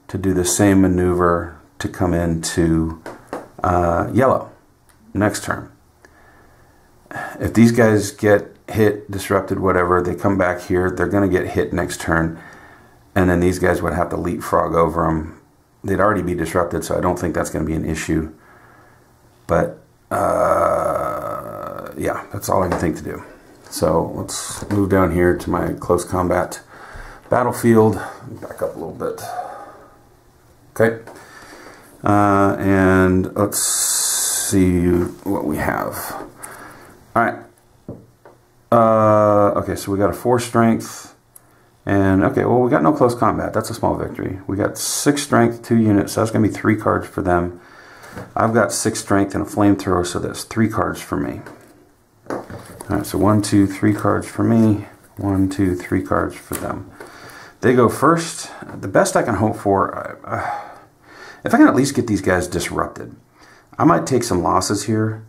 [SPEAKER 1] to do the same maneuver to come into uh, yellow next turn. If these guys get hit, disrupted, whatever, they come back here, they're going to get hit next turn. And then these guys would have to leapfrog over them. They'd already be disrupted, so I don't think that's going to be an issue. But uh, yeah, that's all I can think to do. So let's move down here to my close combat battlefield. Back up a little bit. Okay. Uh, and let's see what we have. All right. Uh, okay, so we got a four strength. And okay, well, we got no close combat. That's a small victory. We got six strength, two units. So that's going to be three cards for them. I've got six strength and a flamethrower, so that's three cards for me. All right, so one, two, three cards for me. One, two, three cards for them. They go first. The best I can hope for, uh, if I can at least get these guys disrupted. I might take some losses here,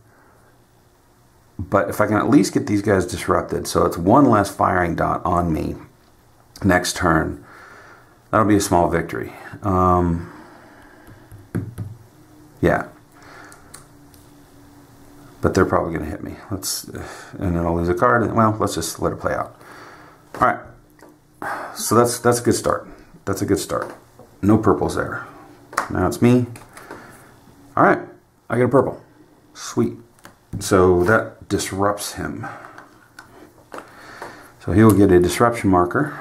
[SPEAKER 1] but if I can at least get these guys disrupted, so it's one less firing dot on me next turn, that'll be a small victory. Um, yeah. But they're probably going to hit me. Let's, and then I'll lose a card. And, well, let's just let it play out. All right. So that's that's a good start. That's a good start. No purples there. Now it's me. All right. I get a purple. Sweet. So that disrupts him. So he will get a disruption marker.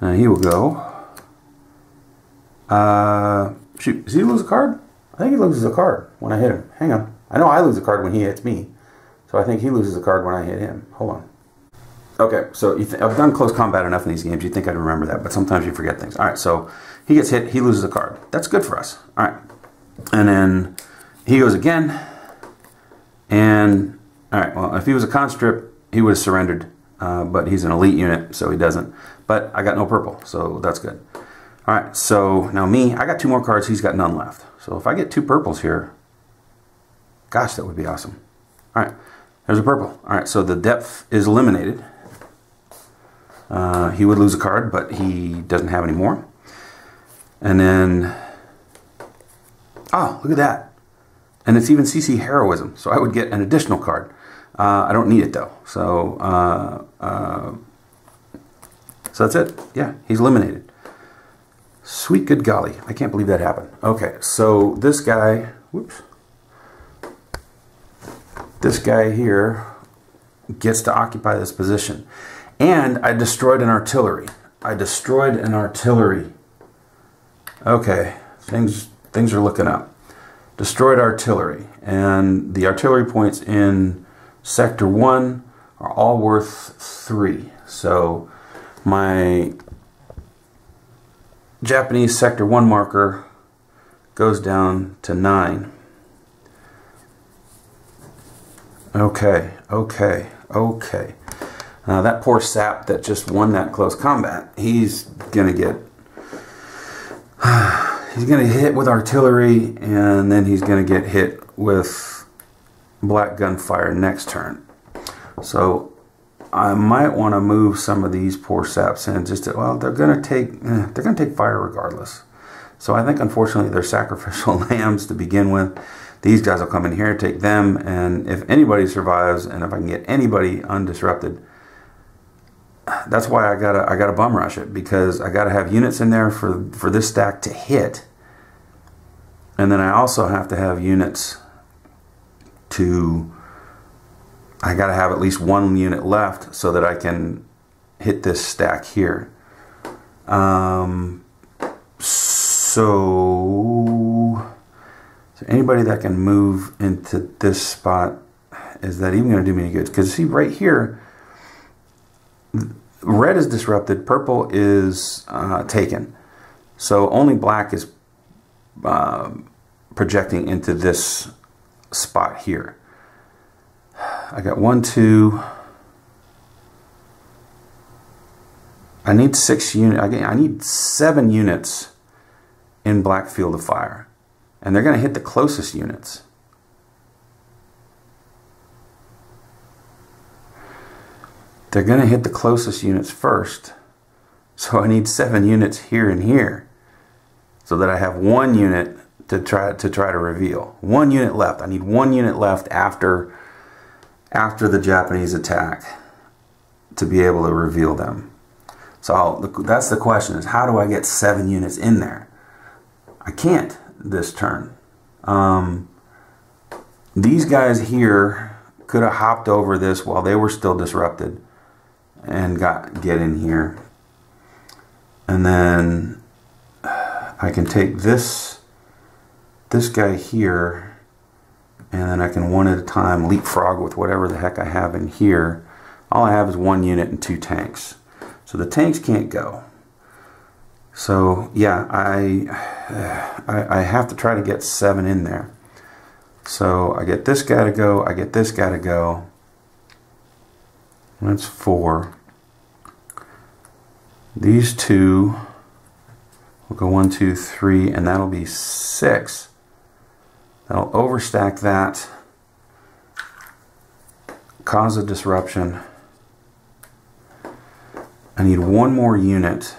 [SPEAKER 1] And he will go. Uh, Shoot, does he lose a card? I think he loses a card when I hit him. Hang on. I know I lose a card when he hits me. So I think he loses a card when I hit him. Hold on. Okay, so I've done close combat enough in these games. You think I'd remember that, but sometimes you forget things. All right, so he gets hit. He loses a card. That's good for us. All right, and then he goes again. And all right, well, if he was a conscript, he would have surrendered. Uh, but he's an elite unit, so he doesn't. But I got no purple, so that's good. All right, so now me, I got two more cards. He's got none left. So if I get two purples here, gosh, that would be awesome. All right, there's a purple. All right, so the depth is eliminated. Uh, he would lose a card, but he doesn't have any more. And then, oh, look at that. And it's even CC Heroism, so I would get an additional card. Uh, I don't need it though. So, uh, uh, so that's it. Yeah, he's eliminated. Sweet good golly. I can't believe that happened. Okay, so this guy, whoops. This guy here gets to occupy this position. And I destroyed an artillery. I destroyed an artillery. Okay, things things are looking up. Destroyed artillery. And the artillery points in Sector 1 are all worth 3. So my Japanese Sector 1 marker goes down to 9. Okay, okay, okay. Now that poor sap that just won that close combat, he's gonna get he's gonna hit with artillery and then he's gonna get hit with black gunfire next turn. So I might want to move some of these poor saps in just to, well they're gonna take eh, they're gonna take fire regardless. So I think unfortunately they're sacrificial lambs to begin with. These guys will come in here, take them, and if anybody survives, and if I can get anybody undisrupted, that's why I gotta I gotta bum rush it because I gotta have units in there for for this stack to hit, and then I also have to have units to. I gotta have at least one unit left so that I can hit this stack here. Um, so, so anybody that can move into this spot is that even going to do me any good? Because see right here red is disrupted, purple is uh, taken. So only black is uh, projecting into this spot here. I got one, two. I need six unit. I need seven units in black field of fire, and they're going to hit the closest units. They're going to hit the closest units first. So I need seven units here and here so that I have one unit to try to try to reveal. One unit left. I need one unit left after after the Japanese attack to be able to reveal them. So I'll, that's the question is how do I get seven units in there? I can't this turn. Um, these guys here could have hopped over this while they were still disrupted and got get in here. And then I can take this this guy here and then I can one at a time leapfrog with whatever the heck I have in here. All I have is one unit and two tanks. So the tanks can't go. So yeah I, I, I have to try to get seven in there. So I get this guy to go I get this guy to go that's four. These two will go one, two, three, and that'll be six. That'll overstack that, cause a disruption. I need one more unit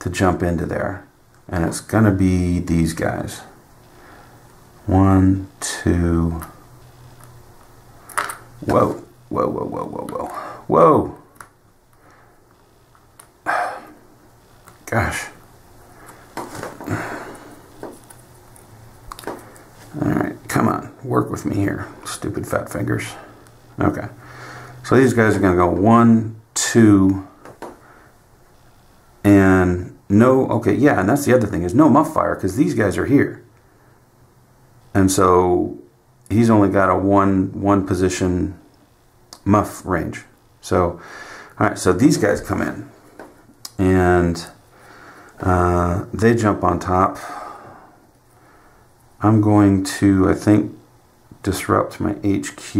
[SPEAKER 1] to jump into there, and it's going to be these guys. One, two, whoa. Whoa, whoa, whoa, whoa, whoa. Whoa. Gosh. Alright, come on. Work with me here, stupid fat fingers. Okay. So these guys are going to go one, two, and no, okay, yeah, and that's the other thing is no muff fire because these guys are here. And so he's only got a one one position muff range. So, all right, so these guys come in and uh, they jump on top. I'm going to, I think, disrupt my HQ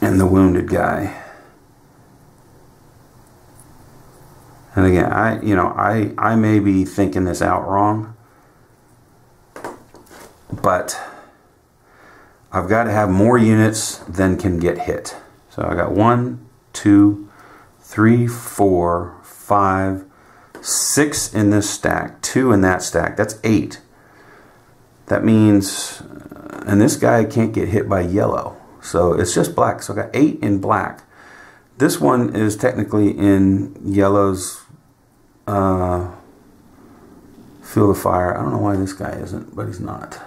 [SPEAKER 1] and the wounded guy. And again, I you know I I may be thinking this out wrong, but I've got to have more units than can get hit. So I got one, two, three, four, five, six in this stack, two in that stack. That's eight. That means, uh, and this guy can't get hit by yellow. So it's just black. So I got eight in black. This one is technically in yellow's uh, field of fire. I don't know why this guy isn't, but he's not.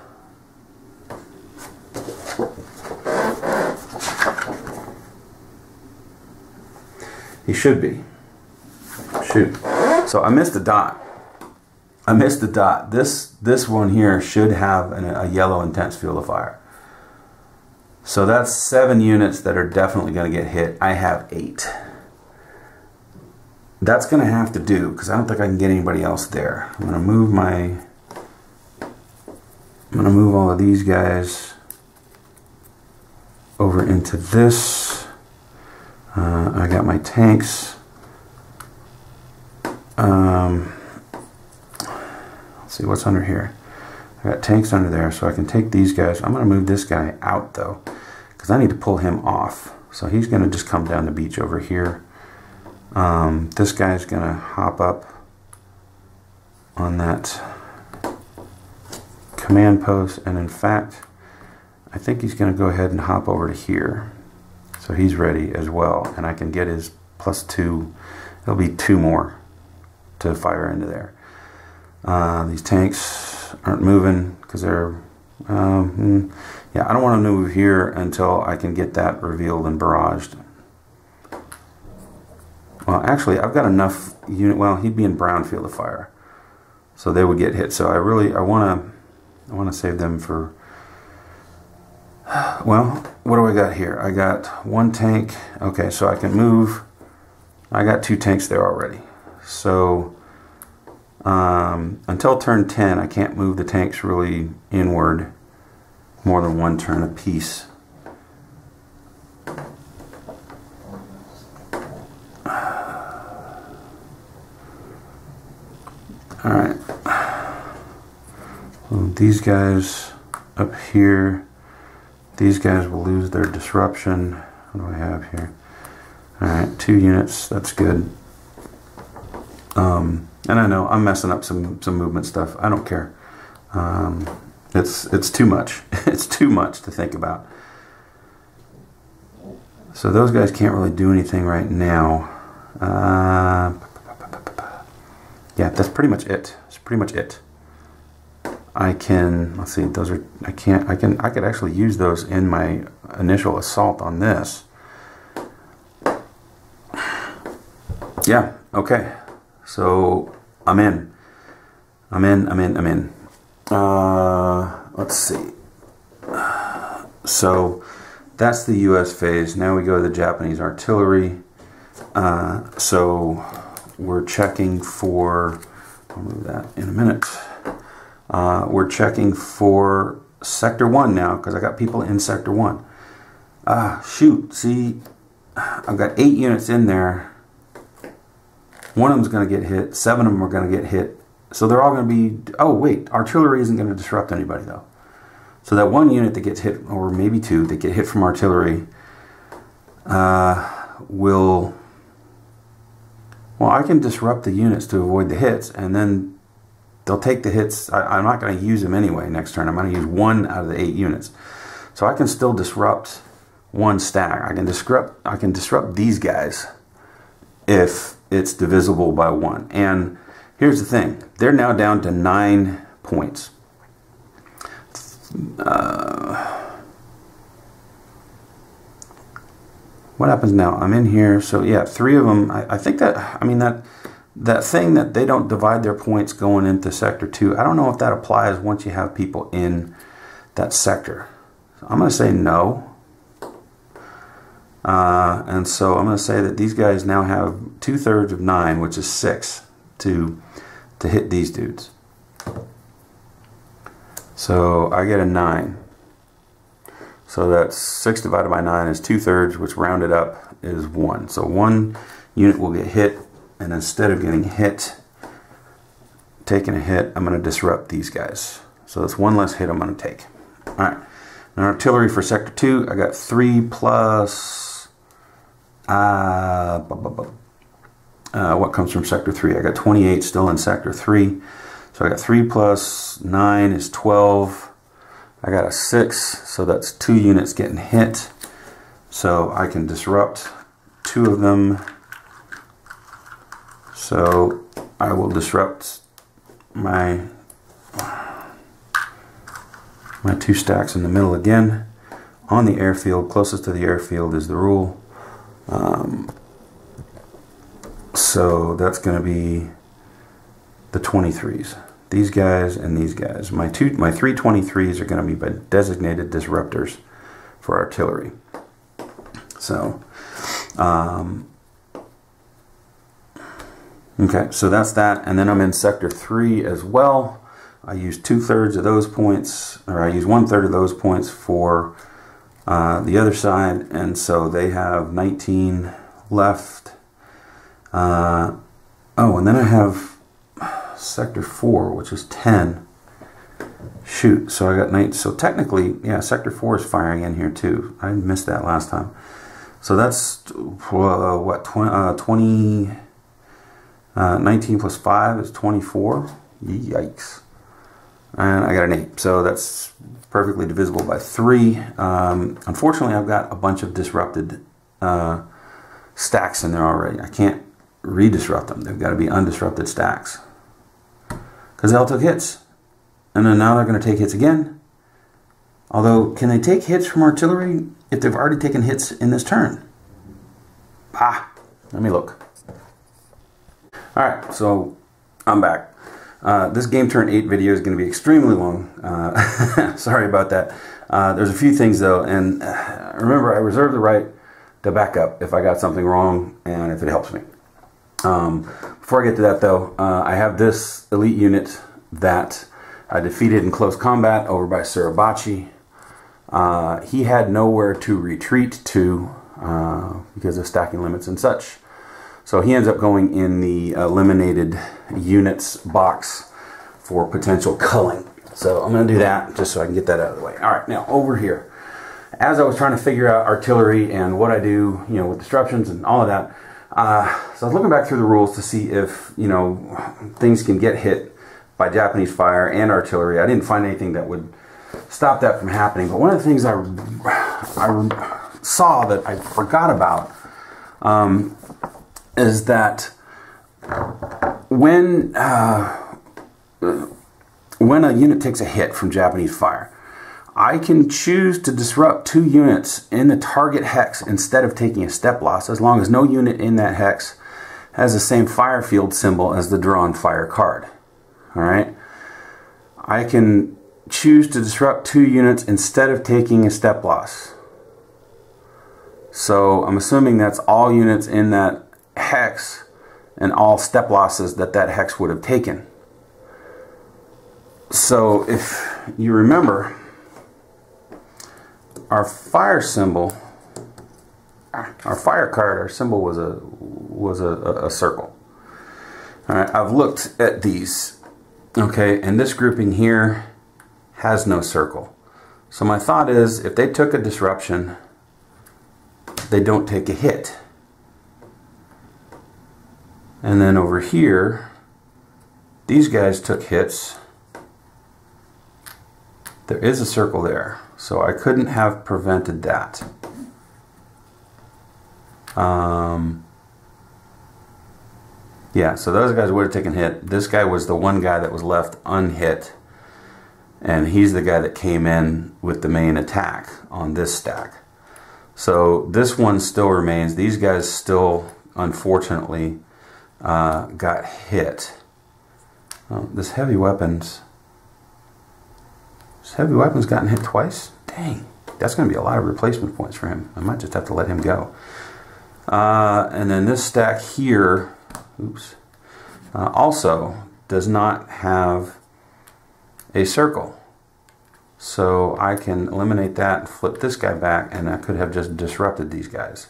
[SPEAKER 1] He should be. Shoot. So I missed a dot. I missed the dot. This this one here should have an, a yellow intense field of fire. So that's seven units that are definitely going to get hit. I have eight. That's going to have to do because I don't think I can get anybody else there. I'm going to move my... I'm going to move all of these guys over into this. Uh, I got my tanks. Um, let's see what's under here. I got tanks under there, so I can take these guys. I'm going to move this guy out, though, because I need to pull him off. So he's going to just come down the beach over here. Um, this guy's going to hop up on that command post, and in fact, I think he's going to go ahead and hop over to here. So he's ready as well, and I can get his plus two. It'll be two more to fire into there. Uh, these tanks aren't moving because they're um, hmm, yeah I don't want to move here until I can get that revealed and barraged well actually I've got enough unit well he'd be in brown field of fire so they would get hit so I really I want to I want to save them for well what do I got here? I got one tank. Okay so I can move. I got two tanks there already. So um, until turn 10, I can't move the tanks really inward more than one turn a piece. Alright. these guys up here, these guys will lose their disruption. What do I have here? Alright, two units, that's good. Um, and I know I'm messing up some some movement stuff. I don't care. Um, it's it's too much. it's too much to think about. So those guys can't really do anything right now. Uh, yeah, that's pretty much it. That's pretty much it. I can let's see. Those are I can't. I can. I could actually use those in my initial assault on this. Yeah. Okay. So I'm in. I'm in, I'm in, I'm in. Uh, let's see. So that's the US phase. Now we go to the Japanese artillery. Uh, so we're checking for, I'll move that in a minute. Uh, we're checking for sector one now because I got people in sector one. Ah, shoot, see, I've got eight units in there one of them's going to get hit. Seven of them are going to get hit. So they're all going to be. Oh wait, artillery isn't going to disrupt anybody though. So that one unit that gets hit, or maybe two that get hit from artillery, uh, will. Well, I can disrupt the units to avoid the hits, and then they'll take the hits. I, am not going to use them anyway next turn. I'm going to use one out of the eight units, so I can still disrupt one stack. I can disrupt. I can disrupt these guys if it's divisible by 1. And here's the thing. They're now down to 9 points. Uh, what happens now? I'm in here. So yeah, three of them. I, I think that, I mean, that that thing that they don't divide their points going into sector 2, I don't know if that applies once you have people in that sector. So I'm going to say no. Uh, and so I'm going to say that these guys now have two thirds of nine, which is six, to to hit these dudes. So I get a nine. So that's six divided by nine is two thirds, which rounded up is one. So one unit will get hit, and instead of getting hit, taking a hit, I'm going to disrupt these guys. So that's one less hit I'm going to take. All right. Now artillery for sector two, I got three plus. Uh, uh, what comes from sector three? I got 28 still in sector three. So I got three plus nine is 12. I got a six, so that's two units getting hit. So I can disrupt two of them. So I will disrupt my my two stacks in the middle again. On the airfield closest to the airfield is the rule. Um, so that's going to be the 23s these guys and these guys. My two my three 23s are going to be designated disruptors for artillery. So um, okay so that's that and then I'm in sector 3 as well I use two thirds of those points, or I use one third of those points for uh, the other side, and so they have 19 left. Uh, oh, and then I have sector 4, which is 10. Shoot, so I got 9. So technically, yeah, sector 4 is firing in here too. I missed that last time. So that's uh, what, 20, uh, 20 uh, 19 plus 5 is 24. Yikes and I got an 8. So that's perfectly divisible by 3. Um, unfortunately, I've got a bunch of disrupted uh, stacks in there already. I can't redisrupt them. They've got to be undisrupted stacks. Because they all took hits. And then now they're going to take hits again. Although, can they take hits from artillery if they've already taken hits in this turn? Ah, let me look. Alright, so I'm back. Uh, this Game Turn 8 video is going to be extremely long. Uh, sorry about that. Uh, there's a few things though, and uh, remember I reserve the right to back up if I got something wrong and if it helps me. Um, before I get to that though, uh, I have this elite unit that I defeated in close combat over by Suribachi. he had nowhere to retreat to because of stacking limits and such. So he ends up going in the eliminated units box for potential culling. So I'm going to do that just so I can get that out of the way. All right, now over here. As I was trying to figure out artillery and what I do, you know, with disruptions and all of that, uh, so I was looking back through the rules to see if, you know, things can get hit by Japanese fire and artillery. I didn't find anything that would stop that from happening. But one of the things I, I saw that I forgot about um, is that when uh, when a unit takes a hit from Japanese fire, I can choose to disrupt two units in the target hex instead of taking a step loss, as long as no unit in that hex has the same fire field symbol as the drawn fire card. All right, I can choose to disrupt two units instead of taking a step loss. So I'm assuming that's all units in that hex and all step losses that that hex would have taken. So if you remember, our fire symbol, our fire card, our symbol was a was a, a, circle. All right, I've looked at these, okay, and this grouping here has no circle. So my thought is, if they took a disruption, they don't take a hit. And then over here, these guys took hits. There is a circle there, so I couldn't have prevented that. Um, yeah, so those guys would have taken hit. This guy was the one guy that was left unhit, and he's the guy that came in with the main attack on this stack. So this one still remains. These guys still, unfortunately, uh, got hit. Oh, this heavy weapons. This heavy weapons gotten hit twice? Dang. that's going to be a lot of replacement points for him. I might just have to let him go. Uh, and then this stack here, oops, uh, also does not have a circle. So I can eliminate that, flip this guy back, and I could have just disrupted these guys.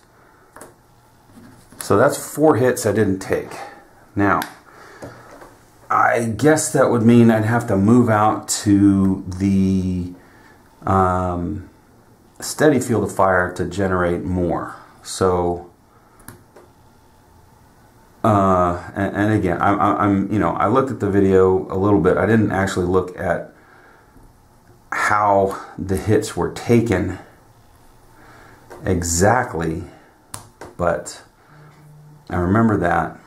[SPEAKER 1] So that's four hits I didn't take. Now, I guess that would mean I'd have to move out to the um, steady field of fire to generate more. So, uh, and, and, again, I, I'm, you know, I looked at the video a little bit. I didn't actually look at how the hits were taken exactly, but I remember that.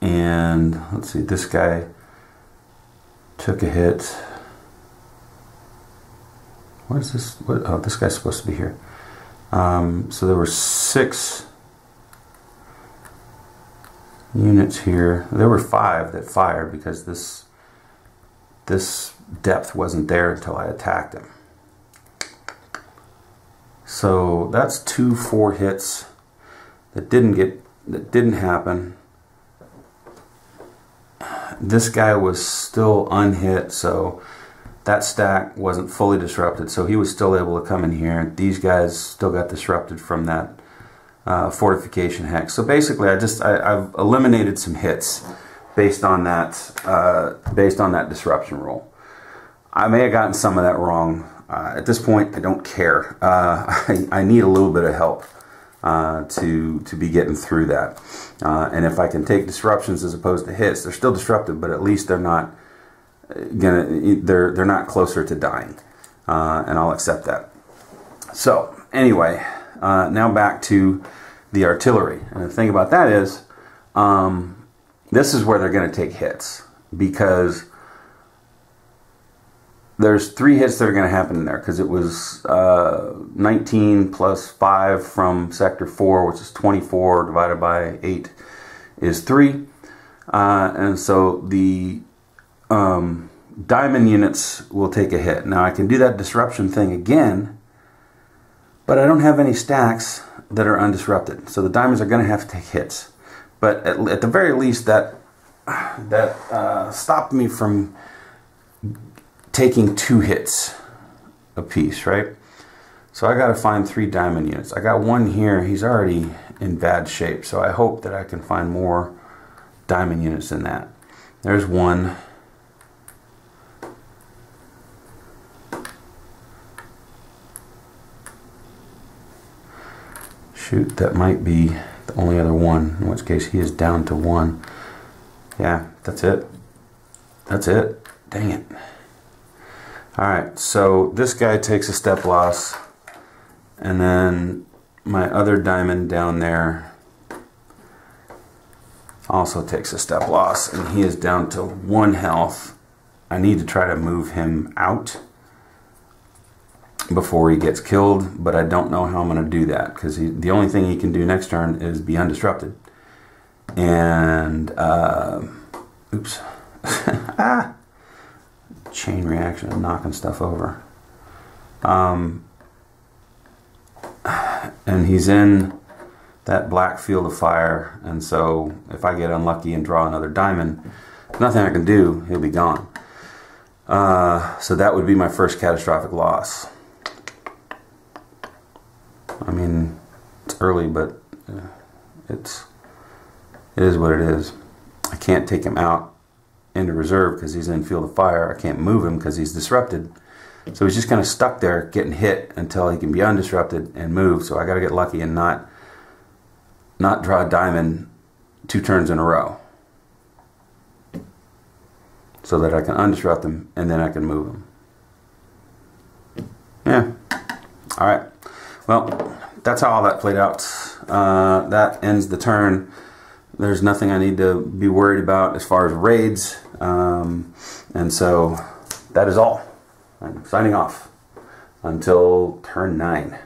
[SPEAKER 1] And let's see, this guy took a hit. What is this? What, oh, this guy's supposed to be here. Um, so there were six units here. There were five that fired because this this depth wasn't there until I attacked him. So that's two four hits that didn't get that didn't happen. This guy was still unhit, so that stack wasn't fully disrupted, so he was still able to come in here. These guys still got disrupted from that uh, fortification hex. So basically, I just I, have eliminated some hits based on that uh, based on that disruption rule. I may have gotten some of that wrong. Uh, at this point, I don't care. Uh, I, I, need a little bit of help uh, to to be getting through that. Uh, and if I can take disruptions as opposed to hits, they're still disruptive, but at least they're not gonna they're they're not closer to dying, uh, and I'll accept that. So anyway, uh, now back to the artillery, and the thing about that is, um, this is where they're going to take hits because there's three hits that are going to happen in there because it was uh, 19 plus 5 from sector 4 which is 24 divided by 8 is 3 uh, and so the um, diamond units will take a hit. Now I can do that disruption thing again but I don't have any stacks that are undisrupted. So the diamonds are going to have to take hits. But at, at the very least that that uh, stopped me from taking two hits a piece, right? So I got to find three diamond units. I got one here. He's already in bad shape. So I hope that I can find more diamond units than that. There's one. Shoot, that might be the only other one, in which case he is down to one. Yeah, that's it. That's it. Dang it. Alright, so this guy takes a step loss, and then my other diamond down there also takes a step loss, and he is down to one health. I need to try to move him out before he gets killed, but I don't know how I'm going to do that because the only thing he can do next turn is be undisrupted. And, uh, oops. ah! Chain reaction of knocking stuff over. Um, and he's in that black field of fire, and so if I get unlucky and draw another diamond, nothing I can do, he'll be gone. Uh, so that would be my first catastrophic loss. I mean, it's early, but uh, it's it is what it is. I can't take him out into reserve because he's in field of fire. I can't move him because he's disrupted. So he's just kind of stuck there getting hit until he can be undisrupted and move. So I got to get lucky and not not draw a diamond two turns in a row so that I can undisrupt him and then I can move him. Yeah. All right. Well, that's how all that played out. Uh, that ends the turn. There's nothing I need to be worried about as far as raids. Um, and so that is all. I'm signing off until turn nine.